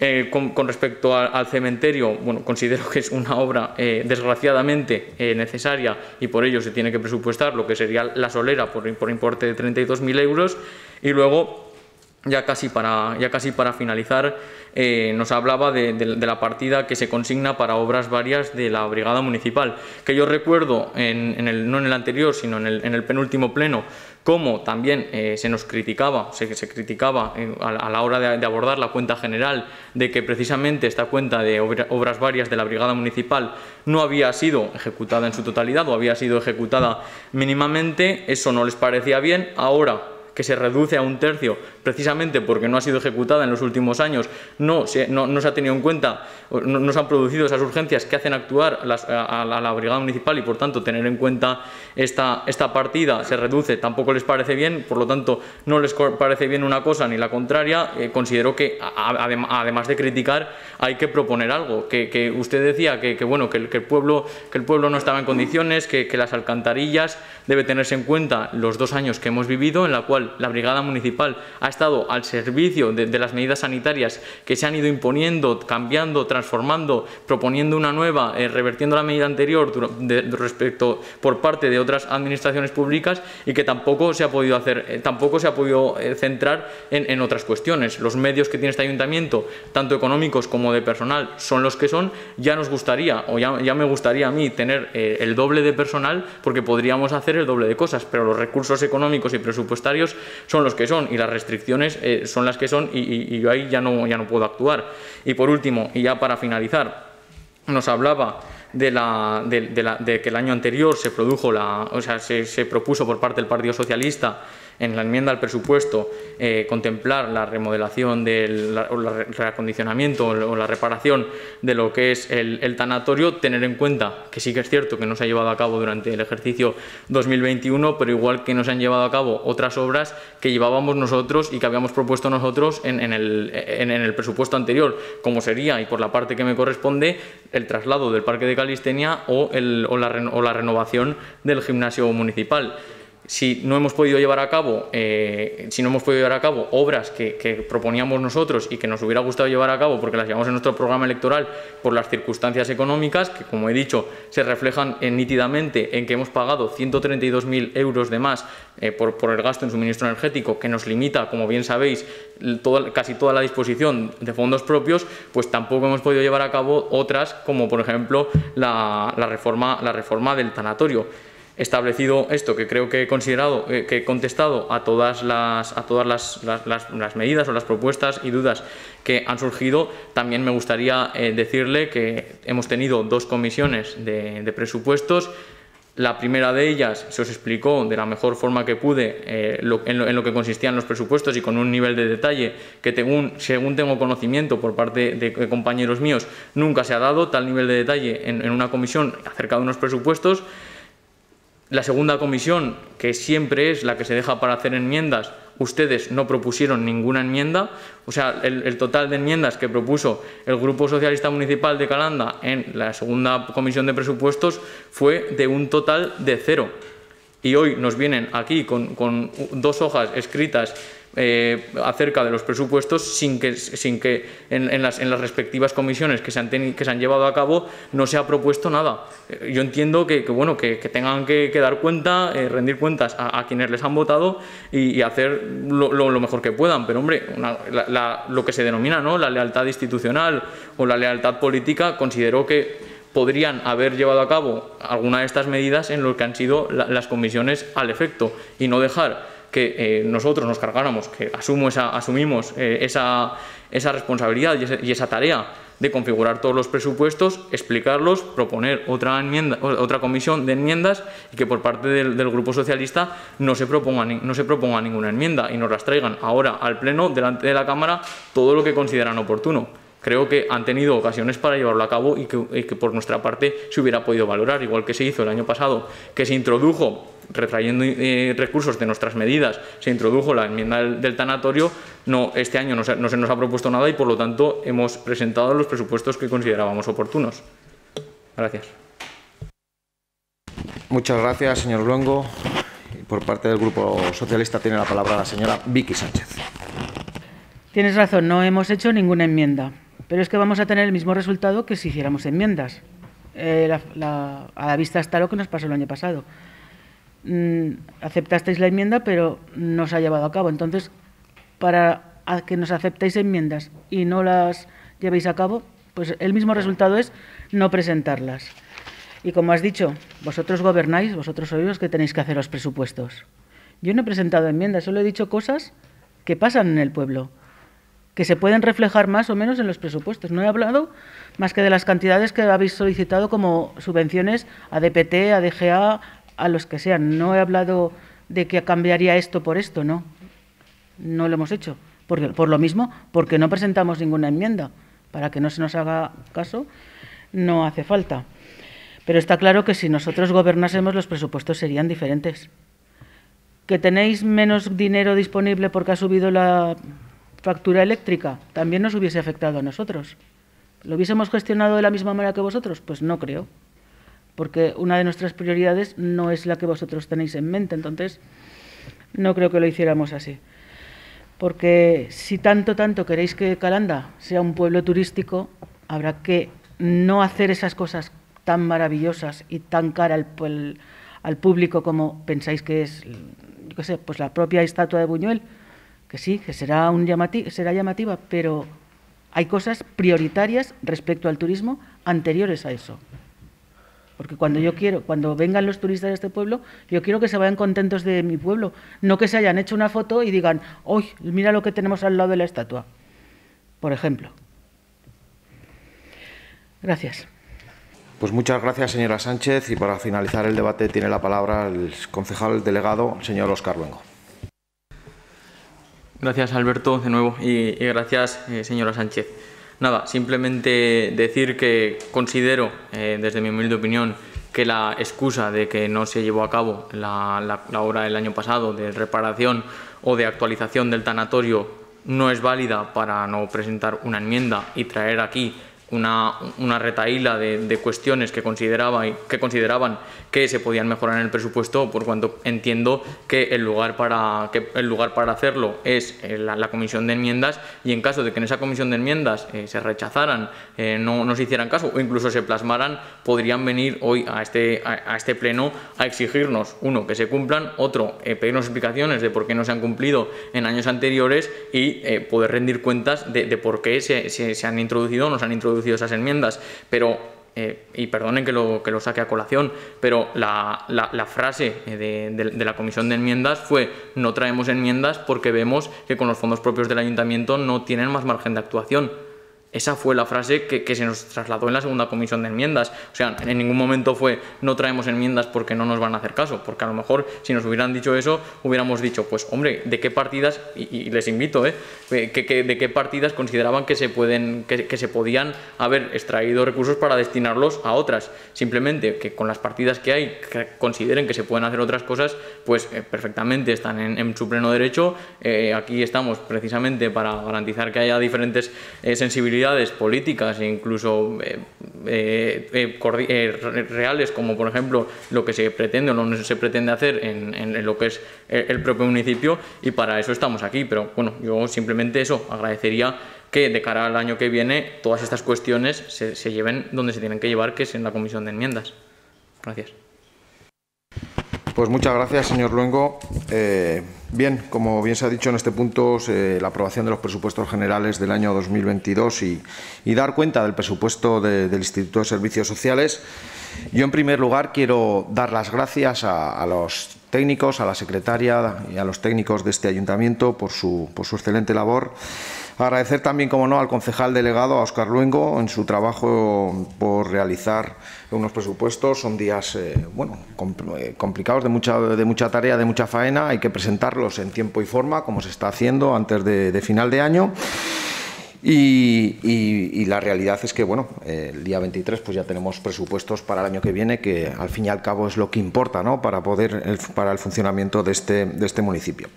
Eh, con, respecto al, cementerio, bueno, considero que es una obra eh, desgraciadamente eh, necesaria y por ello se tiene que presupuestar lo que sería la solera por, por importe de 32.000 euros. Y luego, ya casi para, ya casi para finalizar, nos hablaba de, la partida que se consigna para obras varias de la Brigada Municipal, que yo recuerdo, en, el, no en el anterior, sino en el, en el penúltimo pleno, como también eh, se nos criticaba, se, se criticaba eh, a, la hora de, abordar la cuenta general de que precisamente esta cuenta de obras varias de la Brigada Municipal no había sido ejecutada en su totalidad o había sido ejecutada mínimamente, eso no les parecía bien. Ahora que se reduce a un tercio precisamente porque no ha sido ejecutada en los últimos años, no se, no, se ha tenido en cuenta, no, se han producido esas urgencias que hacen actuar a, la brigada municipal y por tanto tener en cuenta esta, esta partida se reduce, tampoco les parece bien, por lo tanto no les parece bien una cosa ni la contraria, eh, considero que además de criticar hay que proponer algo, que, usted decía que, bueno, que el, que, el pueblo, que el pueblo no estaba en condiciones, que, las alcantarillas debe tenerse en cuenta los dos años que hemos vivido en la cual la Brigada Municipal ha estado al servicio de, las medidas sanitarias que se han ido imponiendo, cambiando, transformando, proponiendo una nueva, eh, revertiendo la medida anterior respecto por parte de otras administraciones públicas y que tampoco se ha podido hacer, eh, tampoco se ha podido eh, centrar en, otras cuestiones. Los medios que tiene este ayuntamiento, tanto económicos como de personal, son los que son. Ya nos gustaría, o ya, ya me gustaría a mí tener el doble de personal porque podríamos hacer el doble de cosas, pero los recursos económicos y presupuestarios son los que son y las restricciones eh, son las que son y, yo ahí ya no, ya no puedo actuar. Y por último, y ya para finalizar, nos hablaba de, la, de, que el año anterior se produjo la, o sea, se, se propuso por parte del Partido Socialista en la enmienda al presupuesto eh, contemplar la remodelación del o el reacondicionamiento o la reparación de lo que es el, tanatorio, tener en cuenta que sí que es cierto que no se ha llevado a cabo durante el ejercicio 2021, pero igual que no se han llevado a cabo otras obras que llevábamos nosotros y que habíamos propuesto nosotros en, el, en el presupuesto anterior, como sería, y por la parte que me corresponde, el traslado del Parque de Calistenia o, el, o, la, o la renovación del gimnasio municipal si no hemos podido llevar a cabo, eh, si no hemos podido llevar a cabo obras que, proponíamos nosotros y que nos hubiera gustado llevar a cabo porque las llevamos en nuestro programa electoral por las circunstancias económicas, que como he dicho, se reflejan nítidamente en que hemos pagado 132.000 euros de más eh, por, el gasto en suministro energético, que nos limita, como bien sabéis, casi toda la disposición de fondos propios, pues tampoco hemos podido llevar a cabo otras, como por ejemplo la, reforma, la reforma del tanatorio establecido esto, que creo que he considerado, eh, que he contestado a todas, las, a todas las, medidas o las propuestas y dudas que han surgido, también me gustaría eh, decirle que hemos tenido dos comisiones de, presupuestos, La primera de ellas se os explicó de la mejor forma que pude eh, en, lo, que consistían los presupuestos y con un nivel de detalle que, según, tengo conocimiento por parte de, compañeros míos, nunca se ha dado tal nivel de detalle en una comisión acerca de unos presupuestos. La segunda comisión, que siempre es la que se deja para hacer enmiendas, ustedes no propusieron ninguna enmienda, o sea, el, total de enmiendas que propuso el Grupo Socialista Municipal de Calanda en la segunda comisión de presupuestos fue de un total de cero. Y hoy nos vienen aquí con, con dos hojas escritas eh, acerca de los presupuestos sin que, sin que en, las, en, las, respectivas comisiones que se, han que se han llevado a cabo no se ha propuesto nada. Eh, yo entiendo que, bueno, que, tengan que, dar cuenta, eh, rendir cuentas a, quienes les han votado y, hacer lo, mejor que puedan, pero hombre, lo que se denomina ¿no? la lealtad institucional o la lealtad política, considero que podrían haber llevado a cabo alguna de estas medidas en lo que han sido las comisiones al efecto y no dejar que eh, nosotros nos cargáramos, que asumo esa, asumimos eh, esa, responsabilidad y, esa tarea de configurar todos los presupuestos, explicarlos, proponer otra, enmienda, otra comisión de enmiendas y que por parte del, Grupo Socialista no se, proponga, no se proponga ninguna enmienda y nos las traigan ahora al Pleno, delante de la Cámara, todo lo que consideran oportuno. Creo que han tenido ocasiones para llevarlo a cabo y que, y que por nuestra parte se hubiera podido valorar, igual que se hizo el año pasado, que se introdujo retrayendo eh, recursos de nuestras medidas, se introdujo la enmienda del, tanatorio, no, este año no se, no se, nos ha propuesto nada y por lo tanto hemos presentado los presupuestos que considerábamos oportunos. Gracias. Muchas gracias, señor Luengo. Por parte del Grupo Socialista tiene la palabra la señora Vicky Sánchez. Tienes razón, no hemos hecho ninguna enmienda, pero es que vamos a tener el mismo resultado que si hiciéramos enmiendas. Eh, a la vista está lo que nos pasó el año pasado. Mm, aceptasteis la enmienda, pero no se ha llevado a cabo. Entonces, para que nos aceptéis enmiendas y no las llevéis a cabo, pues el mismo resultado es no presentarlas. Y como has dicho, vosotros gobernáis, vosotros sois los que tenéis que hacer los presupuestos. Yo no he presentado enmiendas, solo he dicho cosas que pasan en el pueblo, que se pueden reflejar más o menos en los presupuestos. No he hablado más que de las cantidades que habéis solicitado como subvenciones a DPT, a DGA, a los que sean. No he hablado de que cambiaría esto por esto, no. No lo hemos hecho. Por lo mismo, porque no presentamos ninguna enmienda. Para que no se nos haga caso, no hace falta. Pero está claro que si nosotros gobernásemos, los presupuestos serían diferentes. ¿Que tenéis menos dinero disponible porque ha subido la factura eléctrica? También nos hubiese afectado a nosotros. ¿Lo hubiésemos gestionado de la misma manera que vosotros? Pues no creo porque una de nuestras prioridades no es la que vosotros tenéis en mente. Entonces, no creo que lo hiciéramos así. Porque si tanto, tanto queréis que Calanda sea un pueblo turístico, habrá que no hacer esas cosas tan maravillosas y tan cara al, público como pensáis que es, yo qué sé, pues la propia estatua de Buñuel, que sí, que será, un será llamativa, pero hay cosas prioritarias respecto al turismo anteriores a eso. Porque cuando yo quiero, cuando vengan los turistas de este pueblo, yo quiero que se vayan contentos de mi pueblo, no que se hayan hecho una foto y digan, ¡Uy, mira lo que tenemos al lado de la estatua! Por ejemplo. Gracias. Pues muchas gracias, señora Sánchez. Y para finalizar el debate tiene la palabra el concejal delegado, señor Oscar Luengo. Gracias, Alberto, de nuevo. Y, gracias, eh, señora Sánchez. Nada, simplemente decir que considero, eh, desde mi humilde opinión, que la excusa de que no se llevó a cabo la, la, obra del año pasado de reparación o de actualización del tanatorio no es válida para no presentar una enmienda y traer aquí una, una retaíla de, cuestiones que, consideraba, que consideraban que se podían mejorar en el presupuesto, por cuanto entiendo que el lugar para, que el lugar para hacerlo es eh, la, comisión de enmiendas y en caso de que en esa comisión de enmiendas eh, se rechazaran, eh, no, no, se hicieran caso o incluso se plasmaran, podrían venir hoy a este, a, este pleno a exigirnos, uno, que se cumplan, otro, pedirnos explicaciones de por qué no se han cumplido en años anteriores y poder rendir cuentas de, por qué se, se, se han introducido o no se han introducido esas enmiendas, pero eh, y perdonen que lo, que lo saque a colación, pero la, frase de, de, la comisión de enmiendas fue no traemos enmiendas porque vemos que con los fondos propios del ayuntamiento no tienen más margen de actuación. Esa fue la frase que, se nos trasladó en la segunda comisión de enmiendas. O sea, en ningún momento fue no traemos enmiendas porque no nos van a hacer caso, porque a lo mejor si nos hubieran dicho eso, hubiéramos dicho, pues hombre, ¿de qué partidas, y, les invito, ¿eh? de qué partidas consideraban que se, pueden, que, se podían haber extraído recursos para destinarlos a otras? Simplemente que con las partidas que hay, que consideren que se pueden hacer otras cosas, pues eh, perfectamente están en, su pleno derecho. Eh, aquí estamos precisamente para garantizar que haya diferentes sensibilidades políticas e incluso eh, eh, eh, reales, como por ejemplo lo que se pretende o no se pretende hacer en, lo que es el propio municipio, y para eso estamos aquí. Pero bueno, yo simplemente eso, agradecería que de cara al año que viene todas estas cuestiones se, lleven donde se tienen que llevar, que es en la comisión de enmiendas. Gracias. Pues muchas gracias, señor Luengo. Bien, como bien se ha dicho en este punto, la aprobación de los presupuestos generales del año 2022 y, dar cuenta del presupuesto del Instituto de Servicios Sociales. Yo, en primer lugar, quiero dar las gracias a, los técnicos, a la secretaria y a los técnicos de este ayuntamiento por su, por su excelente labor. Agradecer también, como no, al concejal delegado, a Oscar Luengo, en su trabajo por realizar unos presupuestos. Son días eh, bueno, eh, complicados, de mucha, de mucha tarea, de mucha faena. Hay que presentarlos en tiempo y forma, como se está haciendo antes de, final de año. Y, la realidad es que, bueno, el día 23 pues ya tenemos presupuestos para el año que viene, que al fin y al cabo es lo que importa ¿no? para, poder, para el funcionamiento de este, de este municipio.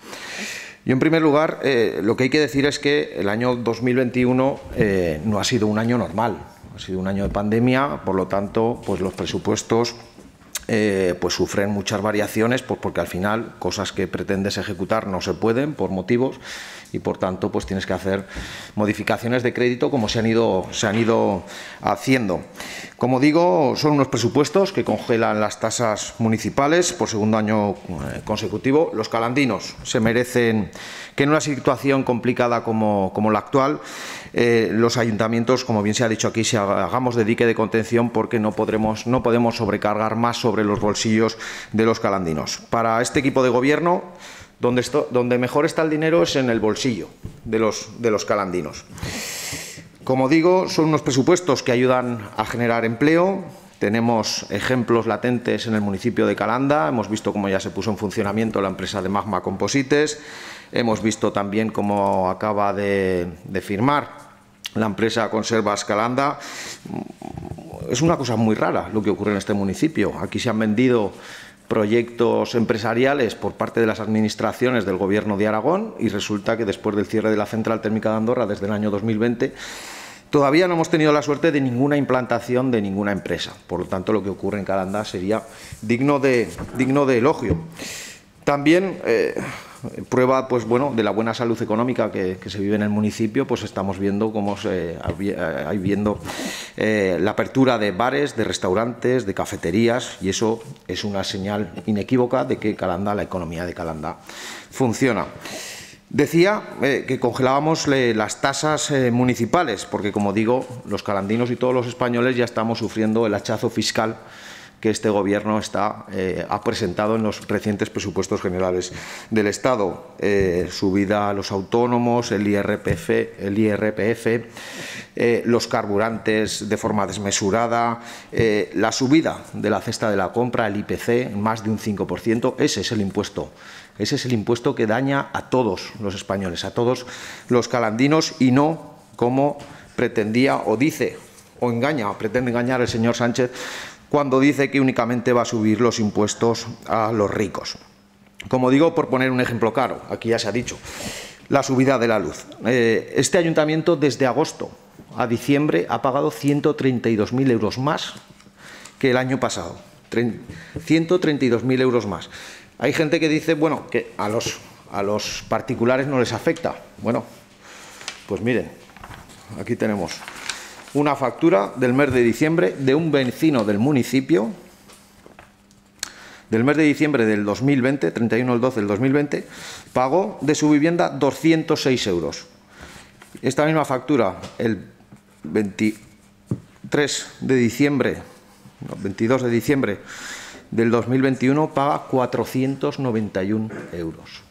Yo, en primer lugar, eh, lo que hay que decir es que el año 2021 eh, no ha sido un año normal, ha sido un año de pandemia, por lo tanto, pues los presupuestos eh, pues sufren muchas variaciones, pues porque al final cosas que pretendes ejecutar no se pueden por motivos y por tanto pues tienes que hacer modificaciones de crédito como se han ido, se han ido haciendo. Como digo, son unos presupuestos que congelan las tasas municipales por segundo año eh, consecutivo. Los calandinos se merecen que en una situación complicada como, como la actual eh, los ayuntamientos, como bien se ha dicho aquí, se hagamos de dique de contención porque no, podremos, no podemos sobrecargar más sobre los bolsillos de los calandinos. Para este equipo de gobierno, donde, donde mejor está el dinero es en el bolsillo de los, de los calandinos. Como digo, son unos presupuestos que ayudan a generar empleo. Tenemos ejemplos latentes en el municipio de Calanda. Hemos visto cómo ya se puso en funcionamiento la empresa de Magma Composites. Hemos visto también cómo acaba de, firmar la empresa Conservas Calanda. Es una cosa muy rara lo que ocurre en este municipio. Aquí se han vendido proyectos empresariales por parte de las administraciones del Gobierno de Aragón y resulta que después del cierre de la central térmica de Andorra desde el año 2020 todavía no hemos tenido la suerte de ninguna implantación de ninguna empresa. Por lo tanto, lo que ocurre en Calanda sería digno de, digno de elogio. También eh, prueba pues bueno de la buena salud económica que, se vive en el municipio pues estamos viendo cómo se hay viendo eh, la apertura de bares de restaurantes de cafeterías y eso es una señal inequívoca de que Calanda la economía de Calanda funciona. Decía eh, que congelábamos las tasas eh, municipales, porque como digo, los calandinos y todos los españoles ya estamos sufriendo el hachazo fiscal que este Gobierno está, eh, ha presentado en los recientes presupuestos generales del Estado. Eh, subida a los autónomos, el IRPF, el IRPF eh, los carburantes de forma desmesurada, la subida de la cesta de la compra, el IPC, más de un 5%. Ese es el impuesto. Ese es el impuesto que daña a todos los españoles, a todos los calandinos y no como pretendía o dice o engaña o pretende engañar el señor Sánchez cuando dice que únicamente va a subir los impuestos a los ricos. Como digo, por poner un ejemplo claro, aquí ya se ha dicho, la subida de la luz. Eh, este ayuntamiento desde agosto a diciembre ha pagado 132.000 euros más que el año pasado. 132.000 euros más. Hay gente que dice, bueno, que a los, a los particulares no les afecta. Bueno, pues miren, aquí tenemos una factura del mes de diciembre de un vecino del municipio del mes de diciembre del 2020, 31 del 12 del 2020, pagó de su vivienda 206 euros. Esta misma factura, el 23 de diciembre, 22 de diciembre del 2021, paga 491 euros,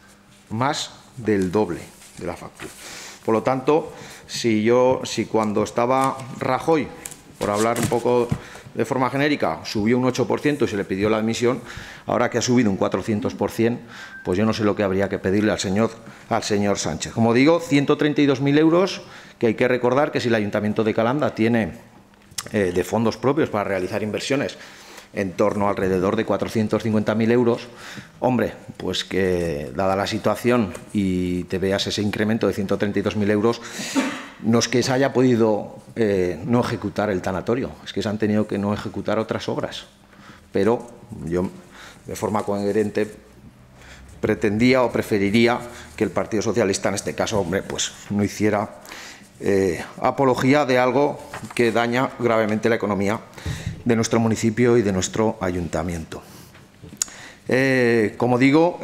más del doble de la factura. Por lo tanto, si yo, si cuando estaba Rajoy, por hablar un poco de forma genérica, subió un 8% y se le pidió la admisión, ahora que ha subido un 400%, pues yo no sé lo que habría que pedirle al señor, al señor Sánchez. Como digo, 132.000 euros, que hay que recordar que si el Ayuntamiento de Calanda tiene eh, de fondos propios para realizar inversiones en torno alrededor de 450.000 euros, hombre, pues que dada la situación y te veas ese incremento de 132.000 euros, no es que se haya podido eh, no ejecutar el tanatorio, es que se han tenido que no ejecutar otras obras. Pero yo, de forma coherente, pretendía o preferiría que el Partido Socialista, en este caso, hombre, pues no hiciera eh, apología de algo que daña gravemente la economía de nuestro municipio y de nuestro ayuntamiento. Eh, como digo,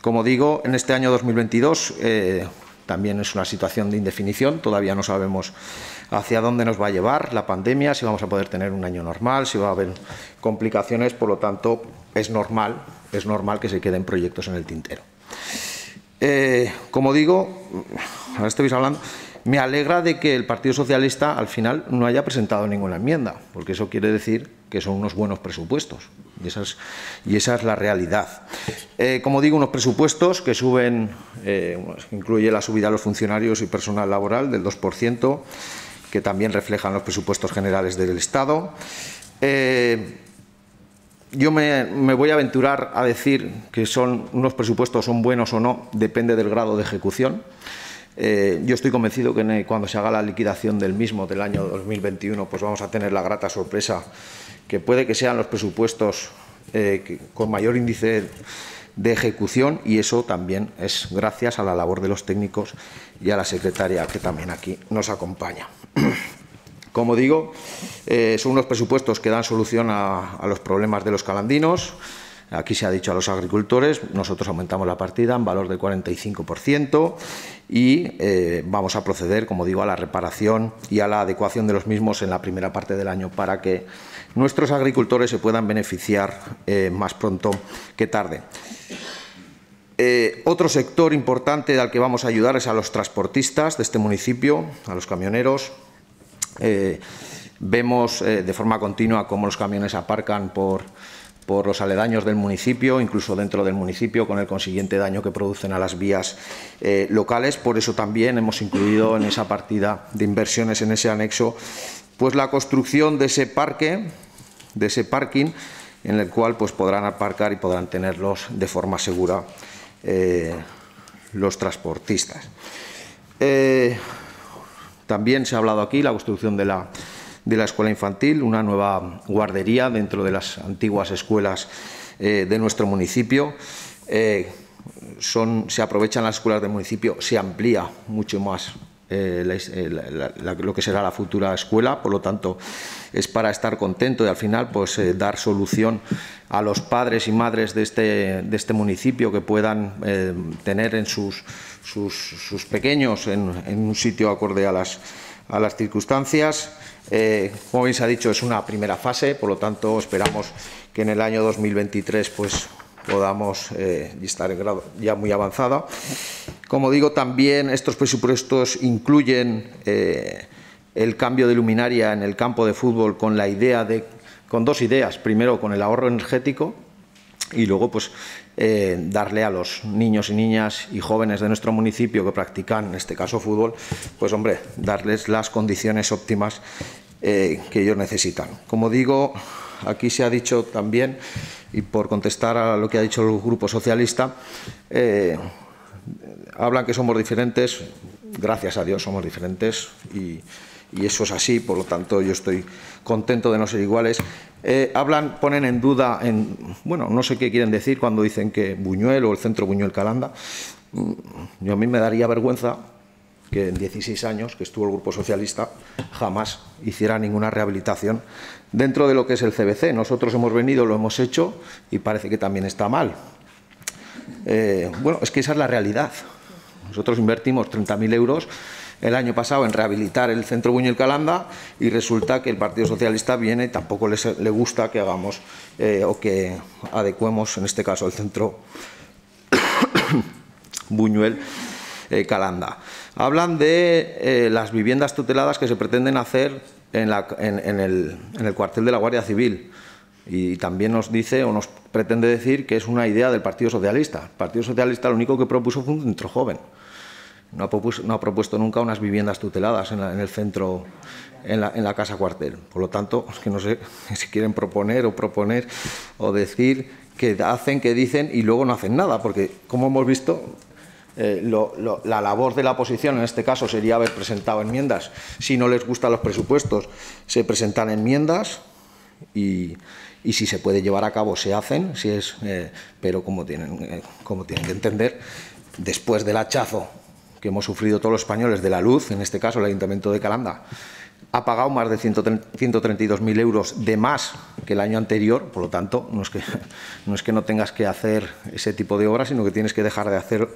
como digo, en este año 2022 también es una situación de indefinición, todavía no sabemos hacia dónde nos va a llevar la pandemia, si vamos a poder tener un año normal, si va a haber complicaciones, por lo tanto es normal, es normal que se queden proyectos en el tintero. Eh, como digo, ahora estoy hablando, me alegra de que el Partido Socialista al final no haya presentado ninguna enmienda, porque eso quiere decir que son unos buenos presupuestos. Y esa es, la realidad. Eh, como digo, unos presupuestos que suben, eh, incluye la subida a los funcionarios y personal laboral del 2%, que también reflejan los presupuestos generales del Estado. Yo me, voy a aventurar a decir que son unos presupuestos son buenos o no, depende del grado de ejecución. Eh, yo estoy convencido que cuando se haga la liquidación del mismo del año 2021, pues vamos a tener la grata sorpresa que puede que sean los presupuestos eh, con mayor índice de ejecución y eso también es gracias a la labor de los técnicos y a la secretaria que también aquí nos acompaña. Como digo, eh, son unos presupuestos que dan solución a, los problemas de los calandinos, Aquí se ha dicho a los agricultores, nosotros aumentamos la partida en valor del 45% y eh, vamos a proceder, como digo, a la reparación y a la adecuación de los mismos en la primera parte del año para que nuestros agricultores se puedan beneficiar eh, más pronto que tarde. Otro sector importante al que vamos a ayudar es a los transportistas de este municipio, a los camioneros. Vemos de forma continua cómo los camiones aparcan por por los aledaños del municipio, incluso dentro del municipio, con el consiguiente daño que producen a las vías eh, locales. Por eso también hemos incluido en esa partida de inversiones, en ese anexo, pues la construcción de ese parque, de ese parking, en el cual pues, podrán aparcar y podrán tenerlos de forma segura eh, los transportistas. Eh, también se ha hablado aquí la construcción de la de la escuela infantil, una nueva guardería dentro de las antiguas escuelas eh, de nuestro municipio. Eh, son, se aprovechan las escuelas del municipio, se amplía mucho más eh, lo que será la futura escuela, por lo tanto es para estar contento y al final pues dar solución a los padres y madres de este, de este municipio que puedan tener en sus, sus, pequeños en, un sitio acorde a las, a las circunstancias. Eh, como bien se ha dicho, es una primera fase, por lo tanto esperamos que en el año 2023 pues, podamos eh, estar en grado ya muy avanzada. Como digo, también estos presupuestos incluyen eh, el cambio de luminaria en el campo de fútbol con la idea de, con dos ideas. Primero, con el ahorro energético y luego pues eh, darle a los niños y niñas y jóvenes de nuestro municipio que practican, en este caso fútbol, pues hombre, darles las condiciones óptimas eh, que ellos necesitan. Como digo, aquí se ha dicho también, y por contestar a lo que ha dicho el Grupo Socialista, eh, hablan que somos diferentes, gracias a Dios somos diferentes y eso es así, por lo tanto yo estoy contento de no ser iguales. Eh, hablan, ponen en duda, en, bueno, no sé qué quieren decir cuando dicen que Buñuel o el centro Buñuel Calanda. Mm, yo a mí me daría vergüenza que en 16 años que estuvo el Grupo Socialista jamás hiciera ninguna rehabilitación dentro de lo que es el CBC. Nosotros hemos venido, lo hemos hecho y parece que también está mal. Eh, bueno, es que esa es la realidad. Nosotros invertimos 30.000 euros el año pasado en rehabilitar el centro Buñuel Calanda y resulta que el Partido Socialista viene y tampoco le gusta que hagamos eh, o que adecuemos, en este caso, el centro Buñuel eh, Calanda. Hablan de las viviendas tuteladas que se pretenden hacer en, el, cuartel de la Guardia Civil y también nos dice o nos pretende decir que es una idea del Partido Socialista. El Partido Socialista lo único que propuso fue un centro joven. No ha, propuesto, nunca unas viviendas tuteladas en, el centro, en la, casa cuartel. Por lo tanto, que no sé si quieren proponer o proponer o decir que hacen, que dicen y luego no hacen nada, porque como hemos visto, eh, la labor de la oposición en este caso sería haber presentado enmiendas. Si no les gustan los presupuestos, se presentan enmiendas y, si se puede llevar a cabo se hacen, si es, eh, pero como tienen, eh, como tienen que entender, después del hachazo que hemos sufrido todos los españoles de la luz, en este caso el Ayuntamiento de Calanda, ha pagado más de 132.000 euros de más que el año anterior, por lo tanto, no es, que, no es que no tengas que hacer ese tipo de obras, sino que tienes que dejar de hacer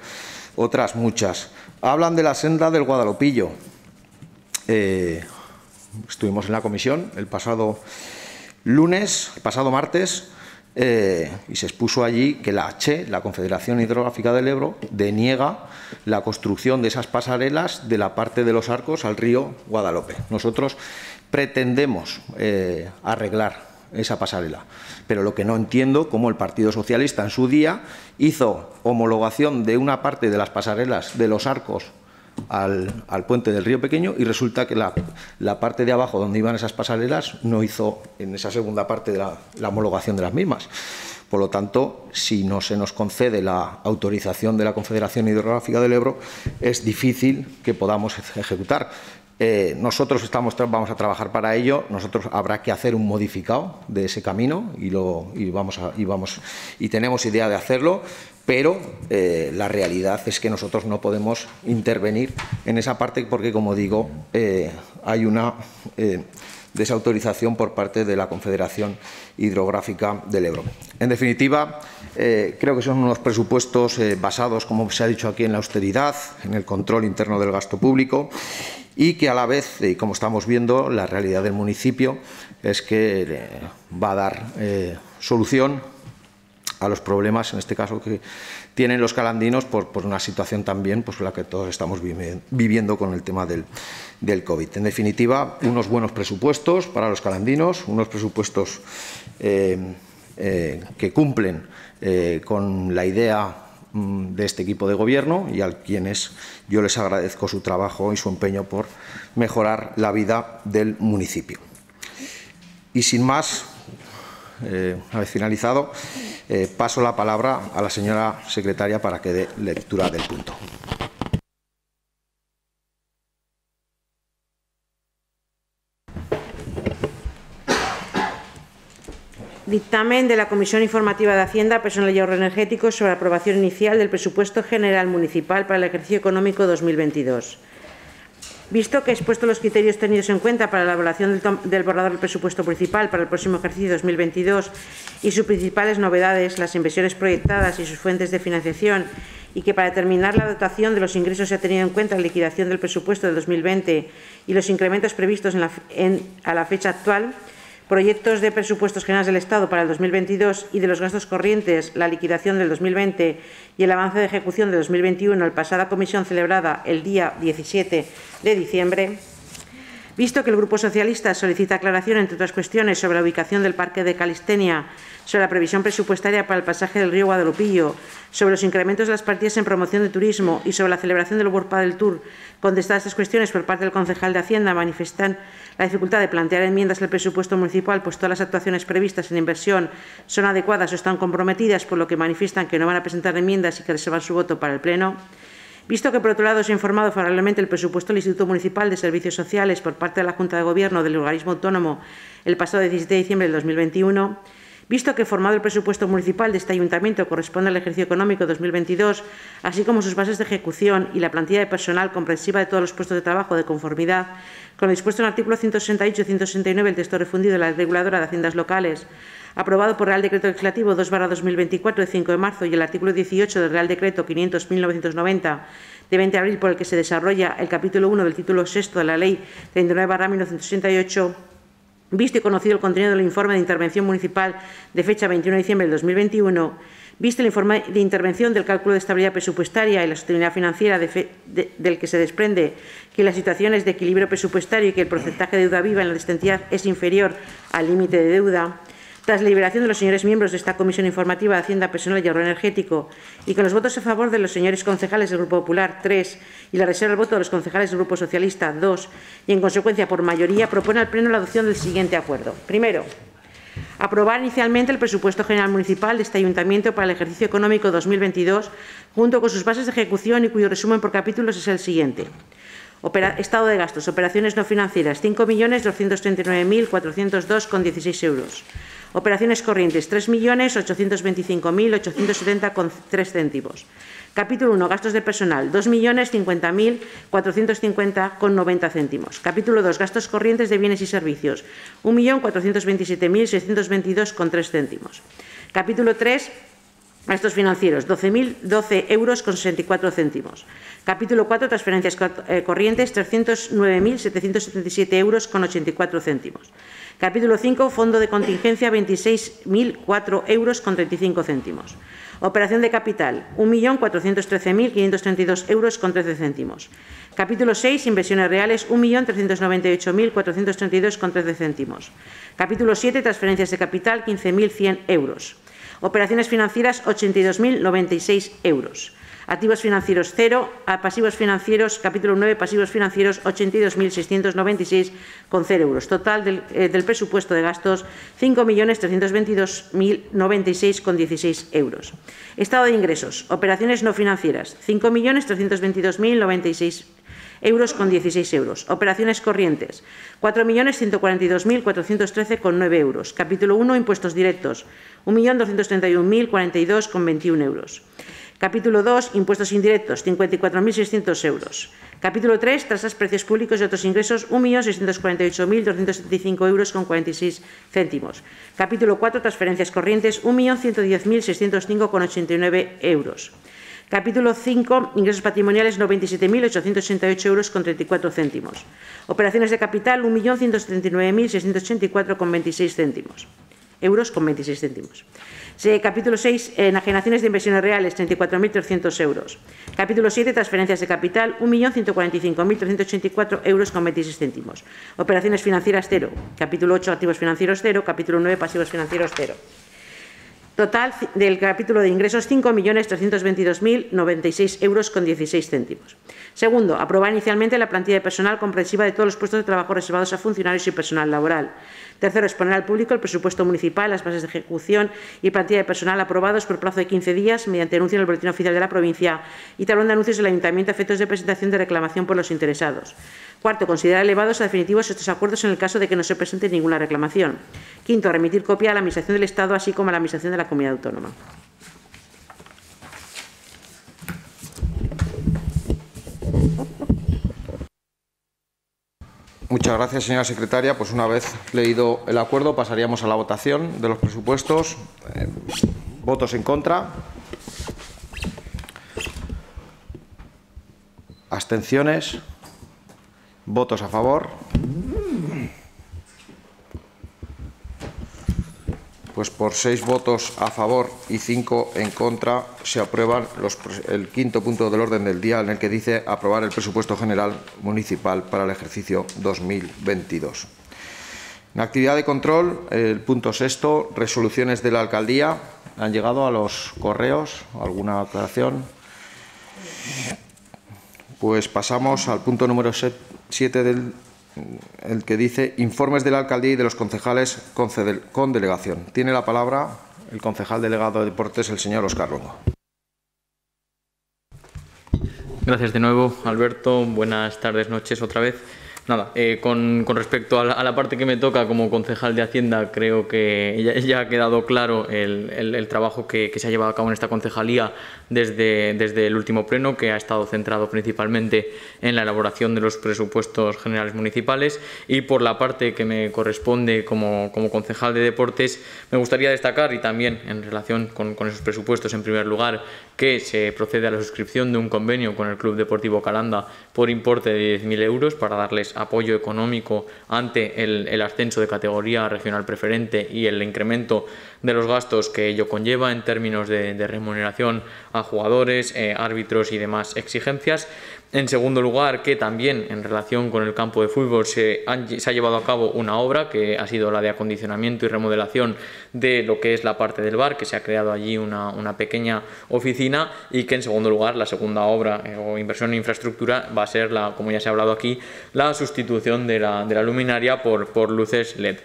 otras muchas. Hablan de la senda del Guadalopillo. Eh, estuvimos en la comisión el pasado lunes, pasado martes, eh, y se expuso allí que la H, la Confederación Hidrográfica del Ebro, deniega la construcción de esas pasarelas de la parte de los arcos al río Guadalope. Nosotros pretendemos eh, arreglar esa pasarela. Pero lo que no entiendo, como el Partido Socialista en su día hizo homologación de una parte de las pasarelas de los arcos al, puente del río Pequeño y resulta que la, parte de abajo donde iban esas pasarelas no hizo en esa segunda parte de la, homologación de las mismas. Por lo tanto, si no se nos concede la autorización de la Confederación Hidrográfica del Ebro, es difícil que podamos ejecutar. Eh, nosotros estamos, vamos a trabajar para ello. Nosotros habrá que hacer un modificado de ese camino y, lo, y vamos, a, y vamos y tenemos idea de hacerlo pero eh, la realidad es que nosotros no podemos intervenir en esa parte porque, como digo, eh, hay una desautorización por parte de la Confederación Hidrográfica del Ebro. En definitiva, creo que son unos presupuestos basados, como se ha dicho aquí, en la austeridad, en el control interno del gasto público y que a la vez, como estamos viendo, la realidad del municipio es que va a dar solución a los problemas, en este caso, que tienen los calandinos por, una situación también pues, la que todos estamos viviendo con el tema del, del, COVID. En definitiva, unos buenos presupuestos para los calandinos, unos presupuestos eh, eh, que cumplen eh, con la idea de este equipo de gobierno y a quienes yo les agradezco su trabajo y su empeño por mejorar la vida del municipio. Y sin más, eh, una vez finalizado, eh, paso la palabra a la señora secretaria para que dé lectura del punto. Dictamen de la Comisión Informativa de Hacienda, Personal y Ahorro Energético sobre aprobación inicial del Presupuesto General Municipal para el ejercicio económico 2022. Visto que expuesto los criterios tenidos en cuenta para la elaboración del, borrador del presupuesto municipal para el próximo ejercicio 2022 y sus principales novedades, las inversiones proyectadas y sus fuentes de financiación, y que para determinar la dotación de los ingresos se ha tenido en cuenta la liquidación del presupuesto del 2020 y los incrementos previstos a la fecha actual, proyectos de presupuestos generales del Estado para el 2022 y de los gastos corrientes, la liquidación del 2020 y el avance de ejecución de 2021 en pasada comisión celebrada el día 17 de diciembre, visto que el Grupo Socialista solicita aclaración, entre otras cuestiones, sobre la ubicación del Parque de Calistenia, sobre la previsión presupuestaria para el pasaje del río Guadalupillo, sobre los incrementos de las partidas en promoción de turismo y sobre la celebración del World del Tour, contestadas estas cuestiones por parte del concejal de Hacienda, manifestan la dificultad de plantear enmiendas al presupuesto municipal, pues todas las actuaciones previstas en inversión son adecuadas o están comprometidas, por lo que manifiestan que no van a presentar enmiendas y que reservan su voto para el Pleno. Visto que, por otro lado, se ha informado favorablemente el presupuesto del Instituto Municipal de Servicios Sociales por parte de la Junta de Gobierno del organismo autónomo el pasado 17 de diciembre del 2021, Visto que formado el presupuesto municipal de este ayuntamiento corresponde al ejercicio económico 2022, así como sus bases de ejecución y la plantilla de personal comprensiva de todos los puestos de trabajo de conformidad con lo dispuesto en el artículo 168 y 169 del texto refundido de la reguladora de haciendas locales, aprobado por Real Decreto Legislativo 2-2024 de 5 de marzo y el artículo 18 del Real Decreto 500-1990 de 20 de abril por el que se desarrolla el capítulo 1 del título 6 de la Ley 39-1968 Visto y conocido el contenido del informe de intervención municipal de fecha 21 de diciembre de 2021, Visto el informe de intervención del cálculo de estabilidad presupuestaria y la sostenibilidad financiera de de, del que se desprende que la situación es de equilibrio presupuestario y que el porcentaje de deuda viva en la entidad es inferior al límite de deuda, tras la liberación de los señores miembros de esta Comisión Informativa de Hacienda Personal y Ahorro Energético y con los votos a favor de los señores concejales del Grupo Popular 3 y la reserva del voto de los concejales del Grupo Socialista 2 y en consecuencia por mayoría propone al Pleno la adopción del siguiente acuerdo. Primero, Aprobar inicialmente el presupuesto general municipal de este ayuntamiento para el ejercicio económico 2022, junto con sus bases de ejecución y cuyo resumen por capítulos es el siguiente. Estado de gastos, operaciones no financieras, 5.239.402,16 euros. Operaciones corrientes, 3.825.870,3 céntimos. Capítulo 1, gastos de personal, 2.050.450,90 céntimos. Capítulo 2, gastos corrientes de bienes y servicios, 1.427.622,3 céntimos. Capítulo 3, gastos financieros, 12.012 euros con 64 céntimos. Capítulo 4, transferencias eh, corrientes, 309.777 euros con 84 céntimos. Capítulo 5, fondo de contingencia, 26.004 euros con 35 céntimos. Operación de capital, 1.413.532 euros con 13 céntimos. Capítulo 6, inversiones reales, 1.398.432 con 13 céntimos. Capítulo 7, transferencias de capital, 15.100 euros. Operaciones financieras, 82.096 euros. Activos financieros 0, a pasivos financieros, capítulo 9, pasivos financieros 82.696,0 euros. Total del, eh, del, presupuesto de gastos 5.322.096,16 euros. Estado de ingresos, operaciones no financieras 5.322.096 euros con 16 euros. Operaciones corrientes, 4.142.413,9 euros. Capítulo 1, impuestos directos, 1.231.042,21 euros. Capítulo 2, impuestos indirectos, 54.600 euros. Capítulo 3, tasas, precios públicos y otros ingresos, 1.648.275 euros con 46 céntimos. Capítulo 4, transferencias corrientes, 1.110.605,89 euros. Capítulo 5, ingresos patrimoniales, 97.868 euros con 34 céntimos. Operaciones de capital, 1.139.684,26 céntimos. Euros con 26 céntimos. Capítulo 6, enajenaciones de inversiones reales, 34.300 euros. Capítulo 7, transferencias de capital, 1.145.384 euros con 26 céntimos. Operaciones financieras, cero. Capítulo 8, activos financieros, cero. Capítulo 9, pasivos financieros, cero. Total del capítulo de ingresos, 5.322.096 euros con 16 céntimos. Segundo, aprobar inicialmente la plantilla de personal comprensiva de todos los puestos de trabajo reservados a funcionarios y personal laboral. Tercero, exponer al público el presupuesto municipal, las bases de ejecución y plantilla de personal aprobados por plazo de 15 días mediante anuncio en el Boletín Oficial de la Provincia y tablón de anuncios del Ayuntamiento a efectos de presentación de reclamación por los interesados. Cuarto, considerar elevados a definitivos estos acuerdos en el caso de que no se presente ninguna reclamación. Quinto, remitir copia a la Administración del Estado, así como a la Administración de la Comunidad Autónoma. Muchas gracias, señora secretaria. Pues una vez leído el acuerdo, pasaríamos a la votación de los presupuestos. Eh, votos en contra. Abstenciones. Votos a favor. Pues por seis votos a favor y cinco en contra se aprueban el quinto punto del orden del día en el que dice aprobar el presupuesto general municipal para el ejercicio 2022. En actividad de control, el punto sexto, resoluciones de la alcaldía. ¿Han llegado a los correos? ¿Alguna aclaración? Pues pasamos al punto número siete del el que dice informes de la alcaldía y de los concejales con delegación. Tiene la palabra el concejal delegado de deportes, el señor Oscar Longo. Gracias de nuevo, Alberto. Buenas tardes, noches otra vez. Nada, eh, con, con, respecto a la, parte que me toca como concejal de Hacienda, creo que ya, ya ha quedado claro el, el, el trabajo que, que, se ha llevado a cabo en esta concejalía desde, desde el último pleno, que ha estado centrado principalmente en la elaboración de los presupuestos generales municipales. Y por la parte que me corresponde como, como concejal de deportes, me gustaría destacar, y también en relación con, con esos presupuestos, en primer lugar, que se procede a la suscripción de un convenio con el Club Deportivo Calanda por importe de 10.000 euros para darles apoyo económico ante el, ascenso de categoría regional preferente y el incremento de los gastos que ello conlleva en términos de, remuneración a jugadores, eh, árbitros y demás exigencias. En segundo lugar, que también en relación con el campo de fútbol se, ha llevado a cabo una obra que ha sido la de acondicionamiento y remodelación de lo que es la parte del bar, que se ha creado allí una, pequeña oficina y que en segundo lugar la segunda obra eh, o inversión en infraestructura va a ser, la, como ya se ha hablado aquí, la sustitución de la, luminaria por, por luces LED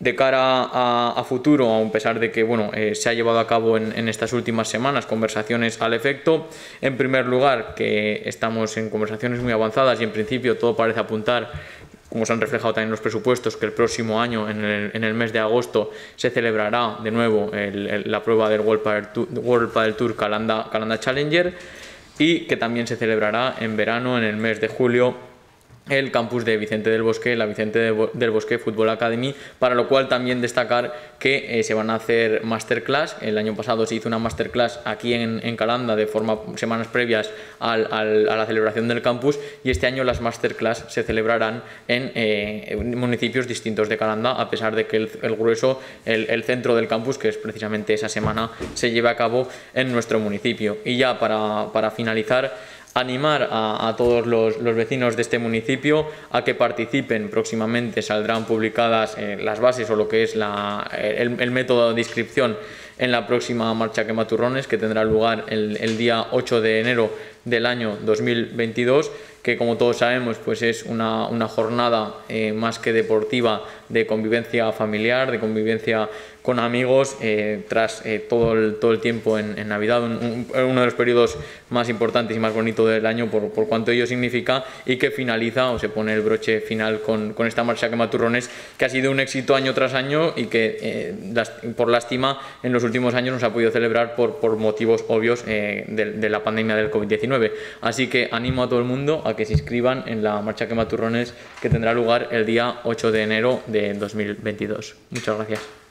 de cara a, futuro, a pesar de que bueno, eh, se ha llevado a cabo en, estas últimas semanas conversaciones al efecto, en primer lugar que estamos en conversaciones muy avanzadas y en principio todo parece apuntar, como se han reflejado también los presupuestos, que el próximo año, en el, mes de agosto, se celebrará de nuevo la prueba del World Padel Tour, Tour Calanda, Calanda Challenger y que también se celebrará en verano, en el mes de julio, el campus de Vicente del Bosque, la Vicente del Bosque Fútbol Academy, para lo cual también destacar que eh, se van a hacer masterclass. El año pasado se hizo una masterclass aquí en, Calanda de forma semanas previas a la celebración del campus y este año las masterclass se celebrarán en, eh, municipios distintos de Calanda, a pesar de que el, grueso, el, centro del campus, que es precisamente esa semana, se lleve a cabo en nuestro municipio. Y ya para finalizar, animar a, todos los, vecinos de este municipio a que participen. Próximamente saldrán publicadas eh, las bases o lo que es el, método de inscripción en la próxima marcha quematurrones que tendrá lugar el, día 8 de enero del año 2022 que como todos sabemos pues es una, jornada eh, más que deportiva de convivencia familiar, de convivencia con amigos eh, tras eh, todo, el, todo el tiempo en, Navidad, uno de los periodos más importantes y más bonitos del año por, por, cuanto ello significa y que finaliza o se pone el broche final con, con esta marcha quematurrones que ha sido un éxito año tras año y que eh, por lástima en los últimos años no se ha podido celebrar por, por motivos obvios de, de, la pandemia del COVID-19. Así que animo a todo el mundo a que se inscriban en la marcha quematurrones que tendrá lugar el día 8 de enero de 2022. Muchas gracias.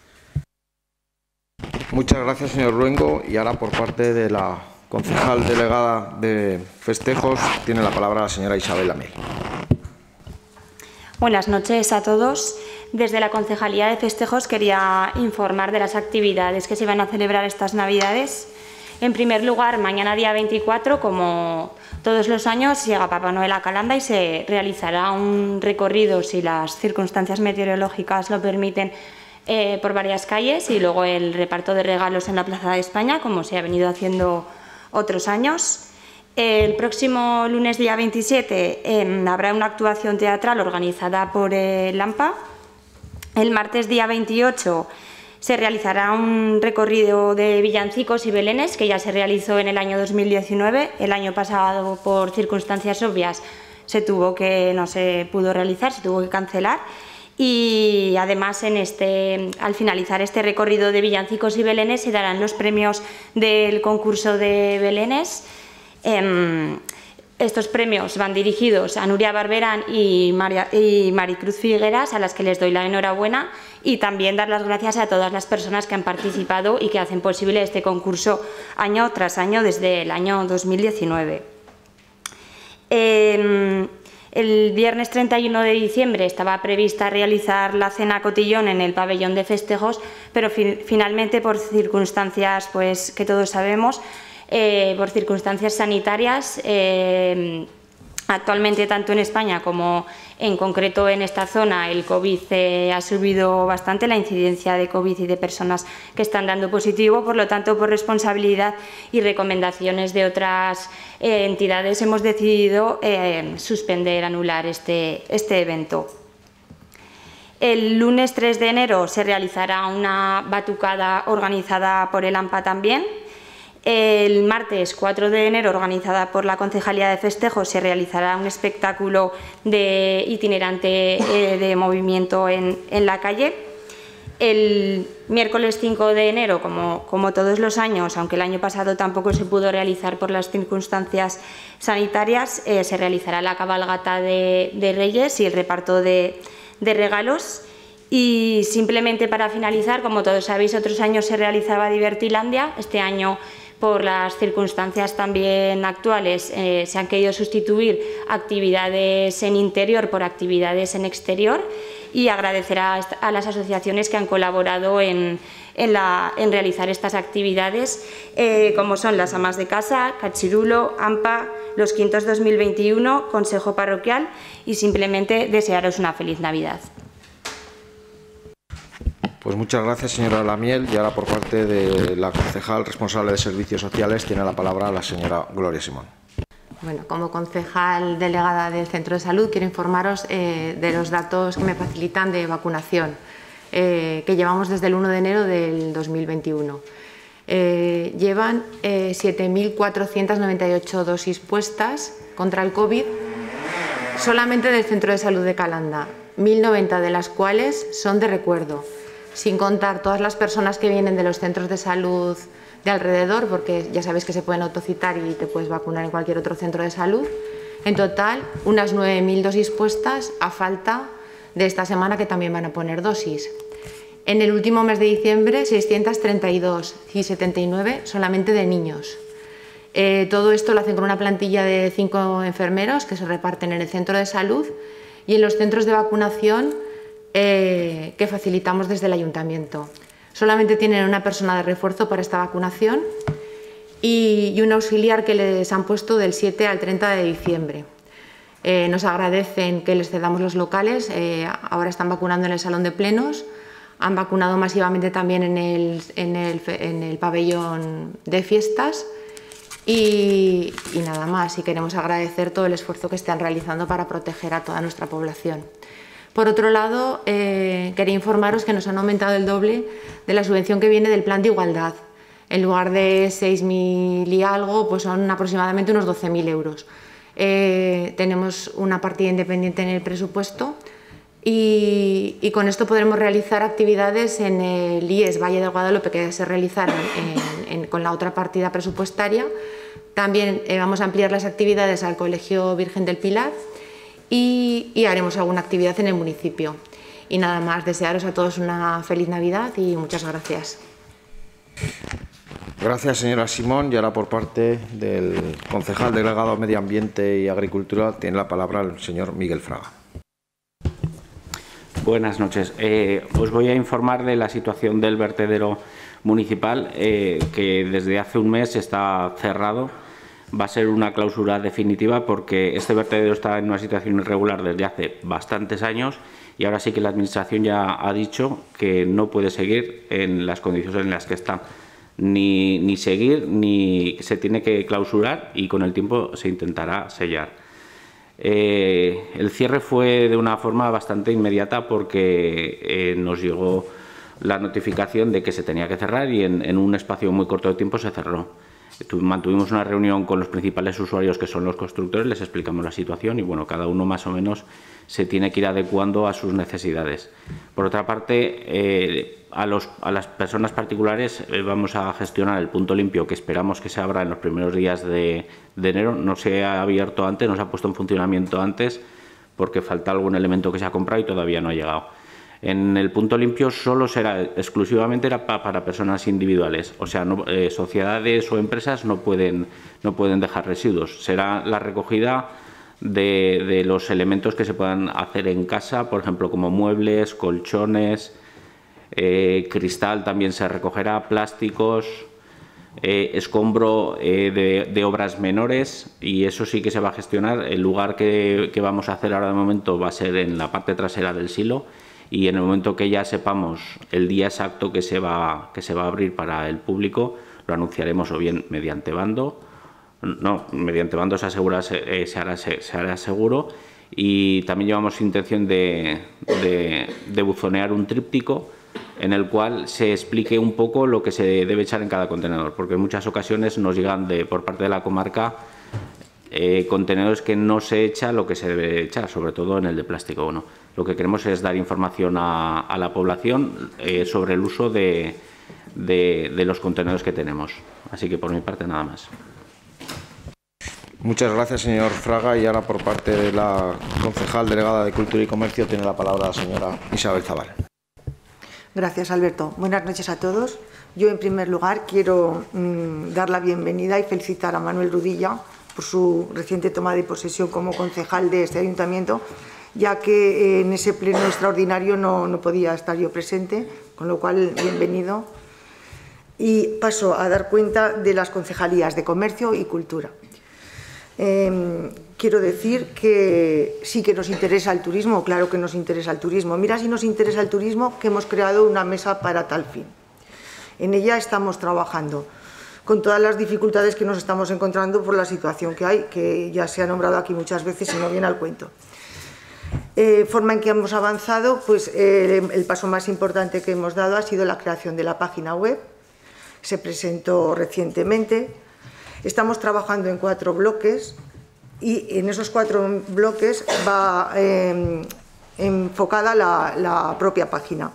Muchas gracias, señor Ruengo. Y ahora, por parte de la concejal delegada de festejos, tiene la palabra la señora Isabel Amel. Buenas noches a todos. Desde la Concejalía de Festejos quería informar de las actividades que se van a celebrar estas Navidades. En primer lugar, mañana día 24, como todos los años, llega Papá Noel a Calanda y se realizará un recorrido, si las circunstancias meteorológicas lo permiten, eh, por varias calles y luego el reparto de regalos en la Plaza de España, como se ha venido haciendo otros años. El próximo lunes día 27 em, habrá una actuación teatral organizada por el eh, Lampa. El martes día 28 se realizará un recorrido de villancicos y belenes que ya se realizó en el año 2019. El año pasado, por circunstancias obvias, se tuvo que no se pudo realizar, se tuvo que cancelar y además este, al finalizar este recorrido de villancicos y belenes se darán los premios del concurso de belenes. Em, estos premios van dirigidos a Nuria Barberán y, y Maricruz Figueras, a las que les doy la enhorabuena, y también dar las gracias a todas las personas que han participado y que hacen posible este concurso año tras año desde el año 2019. El viernes 31 de diciembre estaba prevista realizar la cena cotillón en el pabellón de festejos, pero finalmente por circunstancias pues, que todos sabemos, eh, por circunstancias sanitarias, eh, actualmente tanto en España como en concreto en esta zona el COVID eh, ha subido bastante la incidencia de COVID y de personas que están dando positivo, por lo tanto por responsabilidad y recomendaciones de otras eh, entidades hemos decidido eh, suspender, anular este, este evento. El lunes 3 de enero se realizará una batucada organizada por el AMPA también, el martes 4 de enero, organizada por la Concejalía de Festejos, se realizará un espectáculo de itinerante eh, de movimiento en, la calle. El miércoles 5 de enero, como, todos los años, aunque el año pasado tampoco se pudo realizar por las circunstancias sanitarias, eh, se realizará la cabalgata de, Reyes y el reparto de, de regalos. Y simplemente para finalizar, como todos sabéis, otros años se realizaba Divertilandia, este año por las circunstancias también actuales, eh, se han querido sustituir actividades en interior por actividades en exterior y agradecer a, las asociaciones que han colaborado en, realizar estas actividades, eh, como son las Amas de Casa, Cachirulo, AMPA, Los Quintos 2021, Consejo Parroquial y simplemente desearos una feliz Navidad. Pues muchas gracias, señora Lamiel. Y ahora, por parte de la concejal responsable de Servicios Sociales, tiene la palabra la señora Gloria Simón. Bueno, como concejal delegada del Centro de Salud, quiero informaros eh, de los datos que me facilitan de vacunación eh, que llevamos desde el 1 de enero del 2021. Eh, llevan 7.498 dosis puestas contra el COVID solamente del Centro de Salud de Calanda, 1.090 de las cuales son de recuerdo sin contar todas las personas que vienen de los centros de salud de alrededor, porque ya sabéis que se pueden autocitar y te puedes vacunar en cualquier otro centro de salud. En total, unas 9.000 dosis puestas a falta de esta semana que también van a poner dosis. En el último mes de diciembre, 632 y 79 solamente de niños. Eh, todo esto lo hacen con una plantilla de cinco enfermeros que se reparten en el centro de salud y en los centros de vacunación eh, que facilitamos desde el ayuntamiento. Solamente tienen una persona de refuerzo para esta vacunación y, un auxiliar que les han puesto del 7 al 30 de diciembre. Eh, nos agradecen que les cedamos los locales, eh, ahora están vacunando en el salón de plenos, han vacunado masivamente también en el, pabellón de fiestas y, y, nada más. Y queremos agradecer todo el esfuerzo que están realizando para proteger a toda nuestra población. Por otro lado, eh, quería informaros que nos han aumentado el doble de la subvención que viene del plan de igualdad. En lugar de 6.000 y algo, pues son aproximadamente unos 12.000 euros. Eh, tenemos una partida independiente en el presupuesto y, con esto podremos realizar actividades en el IES Valle del Guadalupe que se realizaron con la otra partida presupuestaria. También eh, vamos a ampliar las actividades al Colegio Virgen del Pilar y, haremos alguna actividad en el municipio. Y nada más, desearos a todos una feliz Navidad y muchas gracias. Gracias, señora Simón. Y ahora, por parte del concejal delegado de Medio Ambiente y Agricultura, tiene la palabra el señor Miguel Fraga. Buenas noches. Eh, os voy a informar de la situación del vertedero municipal, eh, que desde hace un mes está cerrado va a ser una clausura definitiva porque este vertedero está en una situación irregular desde hace bastantes años y ahora sí que la Administración ya ha dicho que no puede seguir en las condiciones en las que está. Ni, ni seguir, ni se tiene que clausurar y con el tiempo se intentará sellar. Eh, el cierre fue de una forma bastante inmediata porque eh, nos llegó la notificación de que se tenía que cerrar y en un espacio muy corto de tiempo se cerró. Mantuvimos una reunión con los principales usuarios que son los constructores, les explicamos la situación y bueno, cada uno más o menos se tiene que ir adecuando a sus necesidades. Por otra parte, eh, a, las personas particulares eh, vamos a gestionar el punto limpio que esperamos que se abra en los primeros días de, de enero. No se ha abierto antes, no se ha puesto en funcionamiento antes porque falta algún elemento que se ha comprado y todavía no ha llegado. En el punto limpio solo será exclusivamente para personas individuales, o sea, eh, sociedades o empresas no pueden, no pueden dejar residuos. Será la recogida de, los elementos que se puedan hacer en casa, por ejemplo, como muebles, colchones, eh, cristal también se recogerá, plásticos, eh, escombro de, obras menores y eso sí que se va a gestionar. El lugar que, que vamos a hacer ahora de momento va a ser en la parte trasera del silo y en el momento que ya sepamos el día exacto que se va, que se va a abrir para el público, lo anunciaremos o bien mediante bando, no, mediante bando se, asegura, se, eh, hará, se, hará seguro. Y también llevamos intención de, de, buzonear un tríptico en el cual se explique un poco lo que se debe echar en cada contenedor, porque en muchas ocasiones nos llegan de, por parte de la comarca eh, contenedores que no se echa lo que se debe echar, sobre todo en el de plástico. no lo que queremos es dar información a, la población eh, sobre el uso de, los contenedores que tenemos. Así que por mi parte nada más. Muchas gracias, señor Fraga. Y ahora, por parte de la concejal delegada de Cultura y Comercio, tiene la palabra la señora Isabel Zaval. Gracias, Alberto. Buenas noches a todos. Yo, en primer lugar, quiero mmm, dar la bienvenida y felicitar a Manuel Rudilla por su reciente toma de posesión como concejal de este ayuntamiento, ya que eh, en ese pleno extraordinario no, no podía estar yo presente, con lo cual, bienvenido. Y paso a dar cuenta de las concejalías de Comercio y Cultura. Eh, quiero decir que sí que nos interesa el turismo, claro que nos interesa el turismo. Mira si nos interesa el turismo que hemos creado una mesa para tal fin. En ella estamos trabajando con todas las dificultades que nos estamos encontrando por la situación que hay, que ya se ha nombrado aquí muchas veces y no viene al cuento. Eh, forma en que hemos avanzado, pues eh, el paso más importante que hemos dado ha sido la creación de la página web. Se presentó recientemente. Estamos trabajando en cuatro bloques y en esos cuatro bloques va eh, enfocada la, propia página.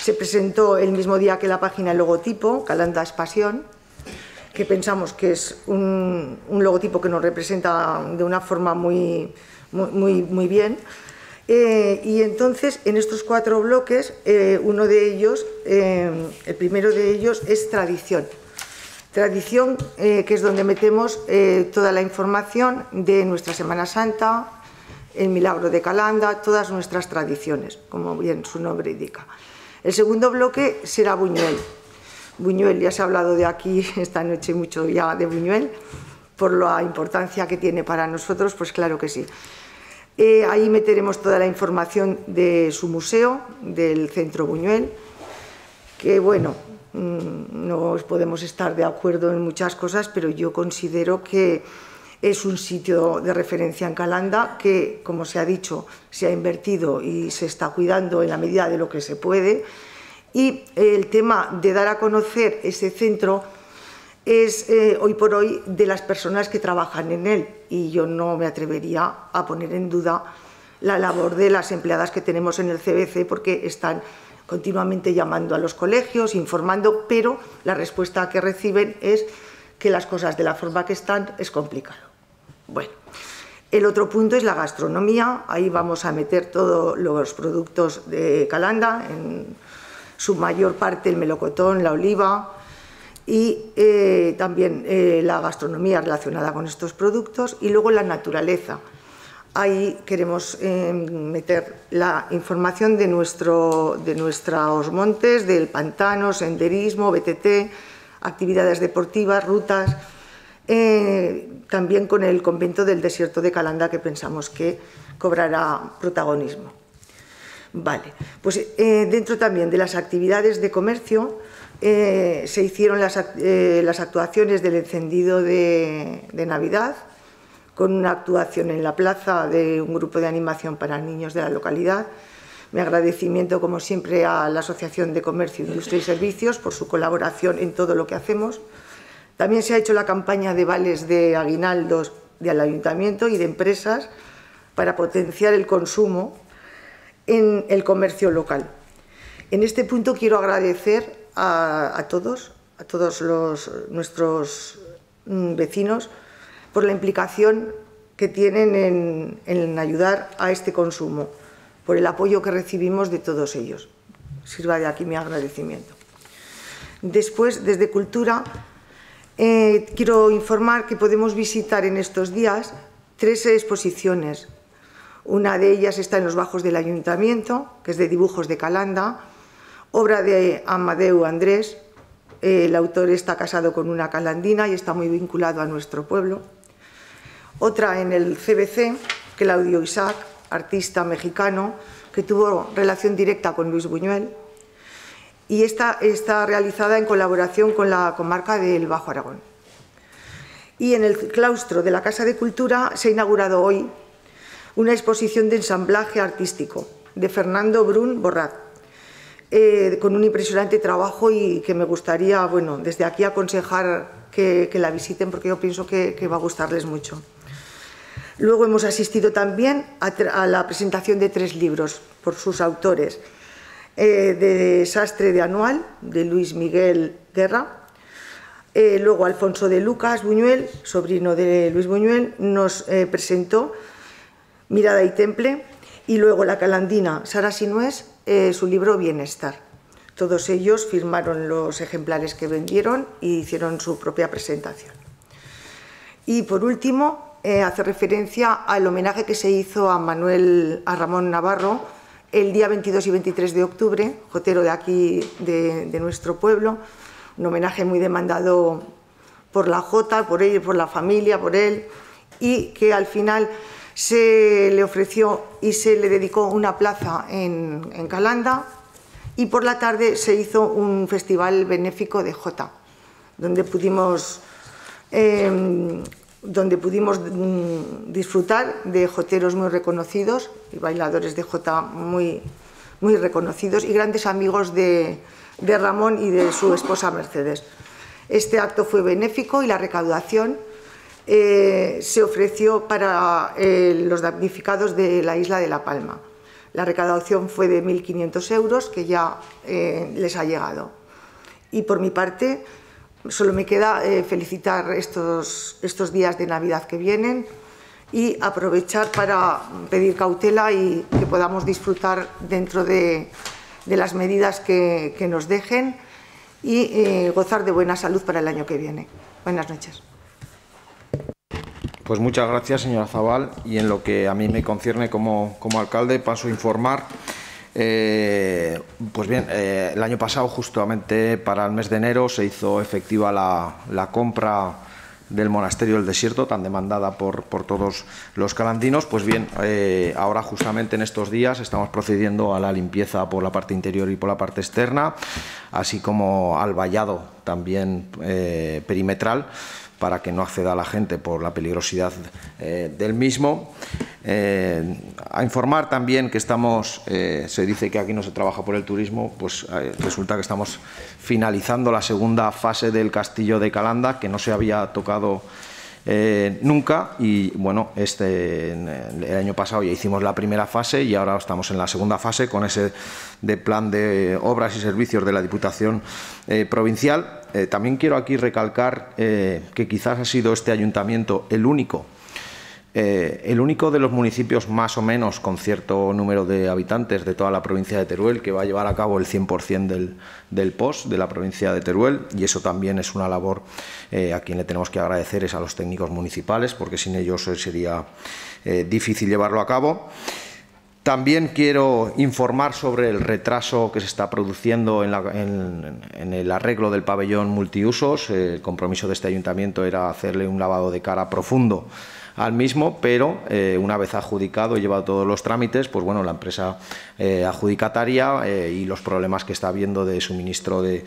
Se presentó el mismo día que la página el logotipo, Calanda es Pasión, que pensamos que es un, logotipo que nos representa de una forma muy, muy, muy bien. Eh, y entonces, en estos cuatro bloques, eh, uno de ellos, eh, el primero de ellos es tradición. Tradición, que es donde metemos toda la información de nuestra Semana Santa, el Milagro de Calanda, todas nuestras tradiciones, como bien su nombre indica. El segundo bloque será Buñuel. Buñuel, ya se ha hablado de aquí esta noche mucho ya de Buñuel, por la importancia que tiene para nosotros, pues claro que sí. Eh, ahí meteremos toda la información de su museo, del Centro Buñuel, que bueno, Mm, no podemos estar de acuerdo en muchas cosas, pero yo considero que es un sitio de referencia en Calanda que, como se ha dicho, se ha invertido y se está cuidando en la medida de lo que se puede. Y el tema de dar a conocer ese centro es eh, hoy por hoy de las personas que trabajan en él y yo no me atrevería a poner en duda la labor de las empleadas que tenemos en el CBC porque están continuamente llamando a los colegios, informando, pero la respuesta que reciben es que las cosas de la forma que están es complicado. Bueno, el otro punto es la gastronomía, ahí vamos a meter todos los productos de Calanda, en su mayor parte el melocotón, la oliva y eh, también eh, la gastronomía relacionada con estos productos y luego la naturaleza Ahí queremos eh, meter la información de, nuestro, de nuestros montes, del pantano, senderismo, BTT, actividades deportivas, rutas, eh, también con el convento del desierto de Calanda que pensamos que cobrará protagonismo. Vale, pues eh, dentro también de las actividades de comercio eh, se hicieron las, eh, las, actuaciones del encendido de, de Navidad, con una actuación en la plaza de un grupo de animación para niños de la localidad. Mi agradecimiento, como siempre, a la Asociación de Comercio, Industria y Servicios por su colaboración en todo lo que hacemos. También se ha hecho la campaña de vales de aguinaldos del ayuntamiento y de empresas para potenciar el consumo en el comercio local. En este punto quiero agradecer a, todos, a todos los, nuestros mm, vecinos, por la implicación que tienen en, en, ayudar a este consumo, por el apoyo que recibimos de todos ellos. Sirva de aquí mi agradecimiento. Después, desde Cultura, eh, quiero informar que podemos visitar en estos días tres exposiciones. Una de ellas está en los bajos del Ayuntamiento, que es de dibujos de Calanda, obra de Amadeu Andrés. El autor está casado con una calandina y está muy vinculado a nuestro pueblo otra en el CBC, Claudio Isaac, artista mexicano, que tuvo relación directa con Luis Buñuel, y esta está realizada en colaboración con la comarca del Bajo Aragón. Y en el claustro de la Casa de Cultura se ha inaugurado hoy una exposición de ensamblaje artístico de Fernando Brun Borrat, eh, con un impresionante trabajo y que me gustaría, bueno, desde aquí aconsejar que, la visiten porque yo pienso que, va a gustarles mucho. Luego hemos asistido también a, la presentación de tres libros por sus autores. Eh, de Sastre de Anual, de Luis Miguel Guerra. Eh, luego Alfonso de Lucas Buñuel, sobrino de Luis Buñuel, nos presentó Mirada y Temple. Y luego la calandina Sara Sinués, su libro Bienestar. todos ellos firmaron los ejemplares que vendieron y hicieron su propia presentación. Y por último, eh, hace referencia al homenaje que se hizo a Manuel, a Ramón Navarro, el día 22 y 23 de octubre, jotero de aquí, de, nuestro pueblo, un homenaje muy demandado por la Jota, por él, por la familia, por él, y que al final se le ofreció y se le dedicó una plaza en, Calanda y por la tarde se hizo un festival benéfico de Jota, donde pudimos em, donde pudimos mm, disfrutar de joteros muy reconocidos y bailadores de jota muy, muy reconocidos y grandes amigos de, Ramón y de su esposa Mercedes. Este acto fue benéfico y la recaudación eh, se ofreció para eh, los damnificados de la isla de La Palma. La recaudación fue de 1.500 euros que ya eh, les ha llegado. Y por mi parte, Solo me queda felicitar estos, días de Navidad que vienen y aprovechar para pedir cautela y que podamos disfrutar dentro de, las medidas que, nos dejen y gozar de buena salud para el año que viene. Buenas noches. Pues muchas gracias, señora Zabal. Y en lo que a mí me concierne como, como alcalde, paso a informar eh, pues bien, eh, el año pasado, justamente para el mes de enero, se hizo efectiva la, compra del monasterio del desierto, tan demandada por, todos los calandinos. Pues bien, eh, ahora justamente en estos días estamos procediendo a la limpieza por la parte interior y por la parte externa, así como al vallado también perimetral para que no acceda a la gente por la peligrosidad eh, del mismo. Eh, a informar también que estamos, eh, se dice que aquí no se trabaja por el turismo, pues resulta que estamos finalizando la segunda fase del castillo de Calanda, que no se había tocado nunca y bueno, este, el año pasado ya hicimos la primera fase y ahora estamos en la segunda fase con ese de plan de obras y servicios de la Diputación Provincial. Eh, también quiero aquí recalcar eh, que quizás ha sido este ayuntamiento el único, eh, el único de los municipios más o menos con cierto número de habitantes de toda la provincia de Teruel que va a llevar a cabo el 100% del, del POS de la provincia de Teruel y eso también es una labor a quien le tenemos que agradecer es a los técnicos municipales porque sin ellos sería difícil llevarlo a cabo. También quiero informar sobre el retraso que se está produciendo en, el arreglo del pabellón multiusos. El compromiso de este ayuntamiento era hacerle un lavado de cara profundo al mismo, pero eh, una vez adjudicado y llevado todos los trámites, pues bueno, la empresa eh, adjudicataria eh, y los problemas que está habiendo de suministro de,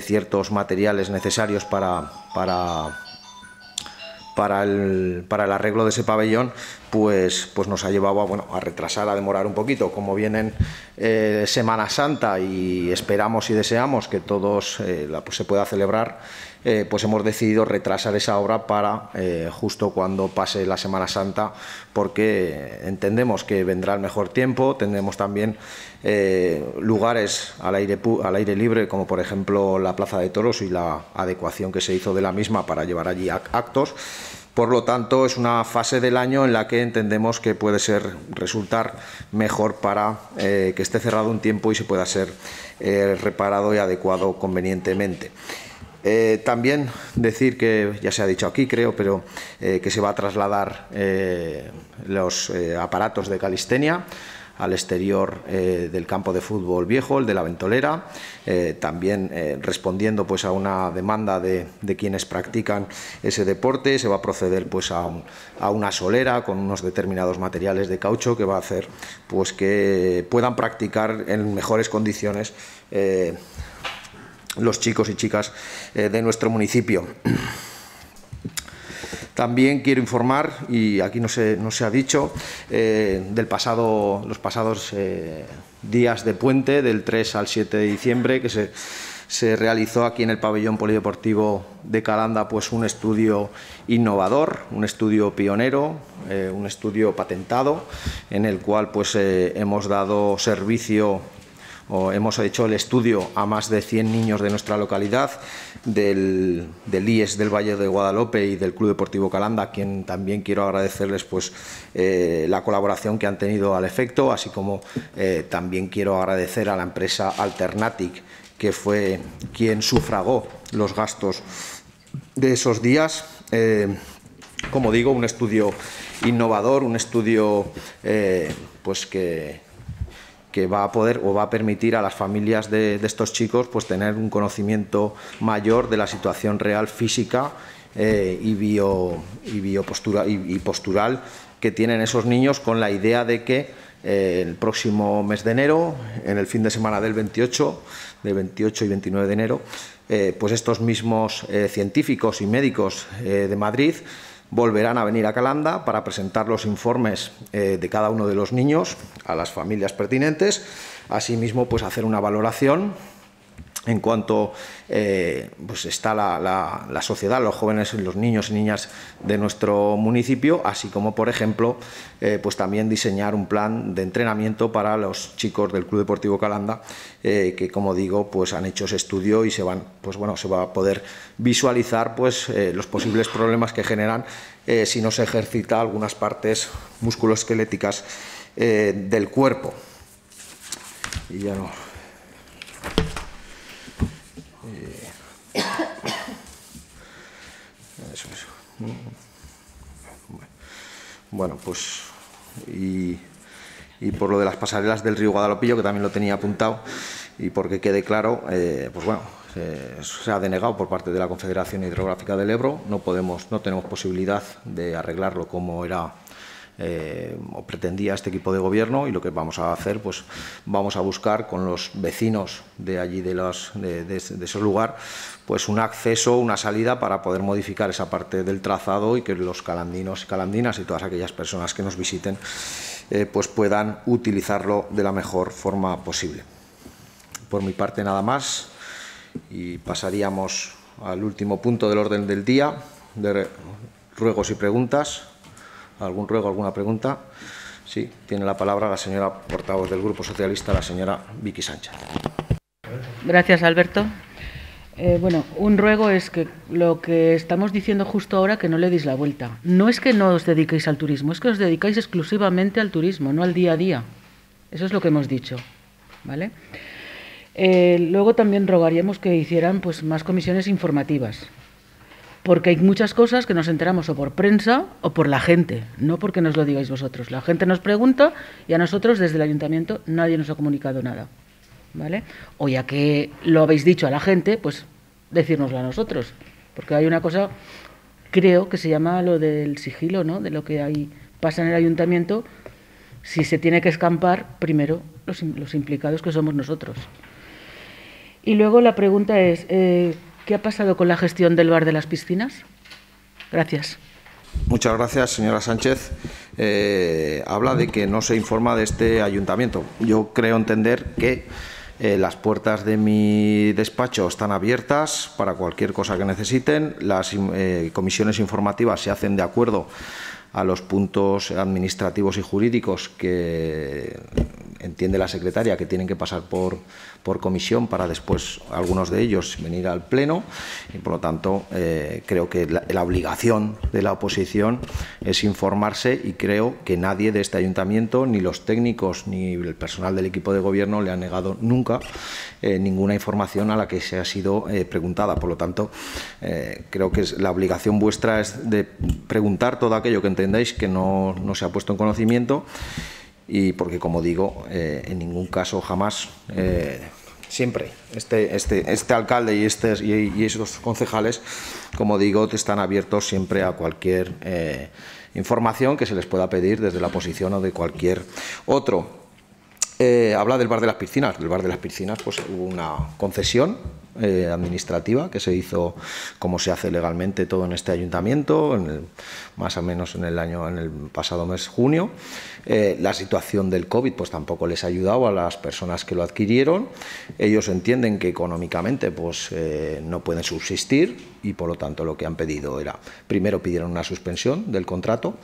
ciertos materiales necesarios para, para para el, para el arreglo de ese pabellón, pues, pues nos ha llevado a, bueno, a retrasar, a demorar un poquito. Como vienen eh, Semana Santa y esperamos y deseamos que todos eh, pues, se pueda celebrar, eh, pues hemos decidido retrasar esa obra para justo cuando pase la Semana Santa, porque entendemos que vendrá el mejor tiempo, tendremos también lugares al aire, al aire libre, como por ejemplo la Plaza de Toros y la adecuación que se hizo de la misma para llevar allí actos. Por lo tanto, es una fase del año en la que entendemos que puede ser resultar mejor para eh, que esté cerrado un tiempo y se pueda ser eh, reparado y adecuado convenientemente. Eh, también decir que, ya se ha dicho aquí creo, pero que se va a trasladar los aparatos de calistenia al exterior eh, del campo de fútbol viejo, el de la Ventolera, eh, también eh, respondiendo pues a una demanda de, quienes practican ese deporte, se va a proceder pues a, una solera con unos determinados materiales de caucho que va a hacer pues que puedan practicar en mejores condiciones los chicos y chicas de nuestro municipio. También quiero informar, y aquí no se, no se ha dicho, eh, del pasado, los pasados eh, días de puente, del 3 al 7 de diciembre, que se, se realizó aquí en el pabellón polideportivo de Calanda pues un estudio innovador, un estudio pionero, eh, un estudio patentado, en el cual pues hemos dado servicio hemos hecho el estudio a más de 100 niños de nuestra localidad, del, IES del Valle de Guadalupe y del Club Deportivo Calanda, a quien también quiero agradecerles pues, eh, la colaboración que han tenido al efecto, así como eh, también quiero agradecer a la empresa Alternatic que fue quien sufragó los gastos de esos días. Eh, como digo, un estudio innovador, un estudio pues que, que va a poder o va a permitir a las familias de, estos chicos pues tener un conocimiento mayor de la situación real física eh, y, bio, y, biopostura, y, postural que tienen esos niños con la idea de que eh, el próximo mes de enero, en el fin de semana del 28, del 28 y 29 de enero, pues estos mismos científicos y médicos de Madrid volverán a venir a Calanda para presentar los informes eh, de cada uno de los niños a las familias pertinentes, asimismo pues hacer una valoración en cuanto eh, pues está la, sociedad, los jóvenes, los niños y niñas de nuestro municipio, así como, por ejemplo, eh, pues también diseñar un plan de entrenamiento para los chicos del Club Deportivo Calanda, eh, que, como digo, pues han hecho ese estudio y se van, pues bueno, se va a poder visualizar pues los posibles problemas que generan si no se ejercita algunas partes musculoesqueléticas del cuerpo. Y ya no. Bueno, pues y, por lo de las pasarelas del río Guadalopillo, que también lo tenía apuntado, y porque quede claro, eh, pues bueno, se ha denegado por parte de la Confederación Hidrográfica del Ebro, no podemos, no tenemos posibilidad de arreglarlo como era eh, o pretendía este equipo de gobierno y lo que vamos a hacer, pues vamos a buscar con los vecinos de allí de, los, de, ese lugar, pues un acceso, una salida para poder modificar esa parte del trazado y que los calandinos y calandinas y todas aquellas personas que nos visiten eh, pues puedan utilizarlo de la mejor forma posible. Por mi parte nada más y pasaríamos al último punto del orden del día de ruegos y preguntas. ¿Algún ruego, alguna pregunta? Sí, tiene la palabra la señora portavoz del Grupo Socialista, la señora Vicky Sánchez. Gracias, Alberto. Eh, bueno, un ruego es que lo que estamos diciendo justo ahora, que no le deis la vuelta. No es que no os dediquéis al turismo, es que os dedicáis exclusivamente al turismo, no al día a día. Eso es lo que hemos dicho. ¿vale? Eh, luego también rogaríamos que hicieran pues, más comisiones informativas porque hay muchas cosas que nos enteramos o por prensa o por la gente, no porque nos lo digáis vosotros. La gente nos pregunta y a nosotros desde el ayuntamiento nadie nos ha comunicado nada. ¿Vale? O ya que lo habéis dicho a la gente, pues decírnoslo a nosotros. Porque hay una cosa, creo que se llama lo del sigilo, ¿no? De lo que hay, pasa en el ayuntamiento, si se tiene que escampar, primero los, implicados que somos nosotros. Y luego la pregunta es, eh, ¿Qué ha pasado con la gestión del bar de las piscinas? Gracias. Muchas gracias, señora Sánchez. Eh, habla de que no se informa de este ayuntamiento. Yo creo entender que eh, las puertas de mi despacho están abiertas para cualquier cosa que necesiten. Las eh, comisiones informativas se hacen de acuerdo a los puntos administrativos y jurídicos que entiende la secretaria que tienen que pasar por, por comisión para después algunos de ellos venir al Pleno y por lo tanto eh, creo que la, obligación de la oposición es informarse y creo que nadie de este ayuntamiento, ni los técnicos ni el personal del equipo de gobierno le ha negado nunca eh, ninguna información a la que se ha sido eh, preguntada. Por lo tanto, creo que la obligación vuestra es de preguntar todo aquello que entendáis que no, no se ha puesto en conocimiento y porque, como digo, eh, en ningún caso jamás, eh, siempre, este, este, este alcalde y, este, y, esos concejales, como digo, están abiertos siempre a cualquier eh, información que se les pueda pedir desde la oposición o de cualquier otro. habla del bar de las piscinas. Del bar de las piscinas pues, hubo una concesión administrativa que se hizo como se hace legalmente todo en este ayuntamiento, en más o menos en el año, en el pasado mes junio. Eh, la situación del COVID pues tampoco les ha ayudado a las personas que lo adquirieron. Ellos entienden que económicamente pues eh, no pueden subsistir y por lo tanto lo que han pedido era, primero pidieron una suspensión del contrato,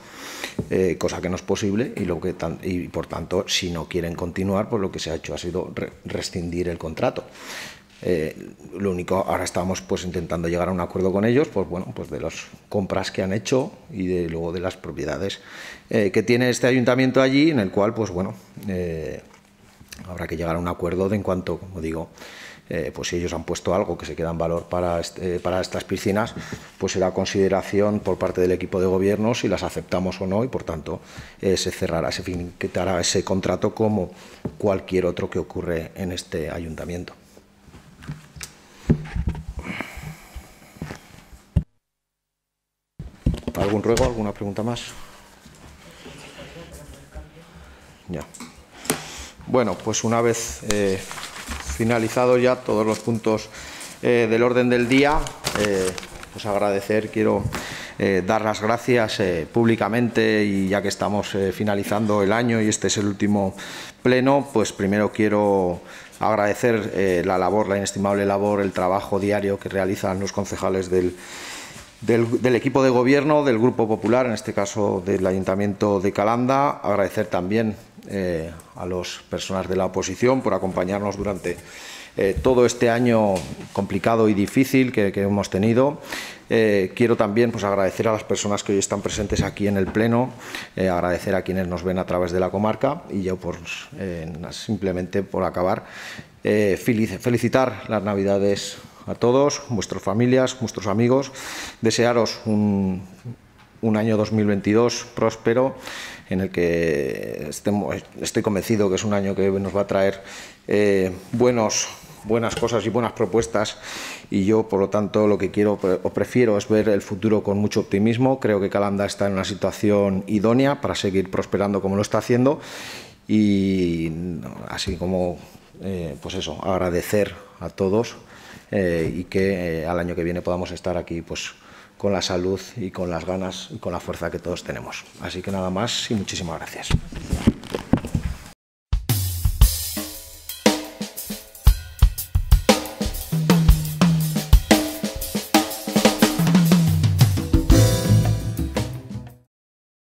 eh, cosa que no es posible y, lo que y por tanto si no quieren continuar pues lo que se ha hecho ha sido rescindir el contrato. Lo único, ahora estamos pues intentando llegar a un acuerdo con ellos, pues bueno, pues de las compras que han hecho y de luego de las propiedades eh, que tiene este ayuntamiento allí, en el cual, pues bueno, eh, habrá que llegar a un acuerdo de en cuanto, como digo, eh, pues si ellos han puesto algo que se queda en valor para, este, para estas piscinas, pues será consideración por parte del equipo de gobierno si las aceptamos o no y por tanto eh, se cerrará, se finiquitará ese contrato como cualquier otro que ocurre en este ayuntamiento. ¿Algún ruego, alguna pregunta más? Ya. Bueno, pues una vez eh, finalizados ya todos los puntos eh, del orden del día, eh, pues agradecer, quiero eh, dar las gracias públicamente y ya que estamos finalizando el año y este es el último pleno, pues primero quiero agradecer la labor, la inestimable labor, el trabajo diario que realizan los concejales del, del, equipo de gobierno del Grupo Popular, en este caso del Ayuntamiento de Calanda. Agradecer también eh, a las personas de la oposición por acompañarnos durante eh, todo este año complicado y difícil que, hemos tenido. Eh, quiero también pues, agradecer a las personas que hoy están presentes aquí en el Pleno, agradecer a quienes nos ven a través de la comarca y yo por, simplemente por acabar, felicitar las Navidades a todos, vuestras familias, vuestros amigos, desearos un, año 2022 próspero en el que estemos, estoy convencido que es un año que nos va a traer eh, buenos buenas cosas y buenas propuestas. Y yo, por lo tanto, lo que quiero o prefiero es ver el futuro con mucho optimismo. Creo que Calanda está en una situación idónea para seguir prosperando como lo está haciendo. Y así como, eh, pues eso, agradecer a todos eh, y que eh, al año que viene podamos estar aquí, pues con la salud y con las ganas y con la fuerza que todos tenemos. Así que nada más y muchísimas gracias.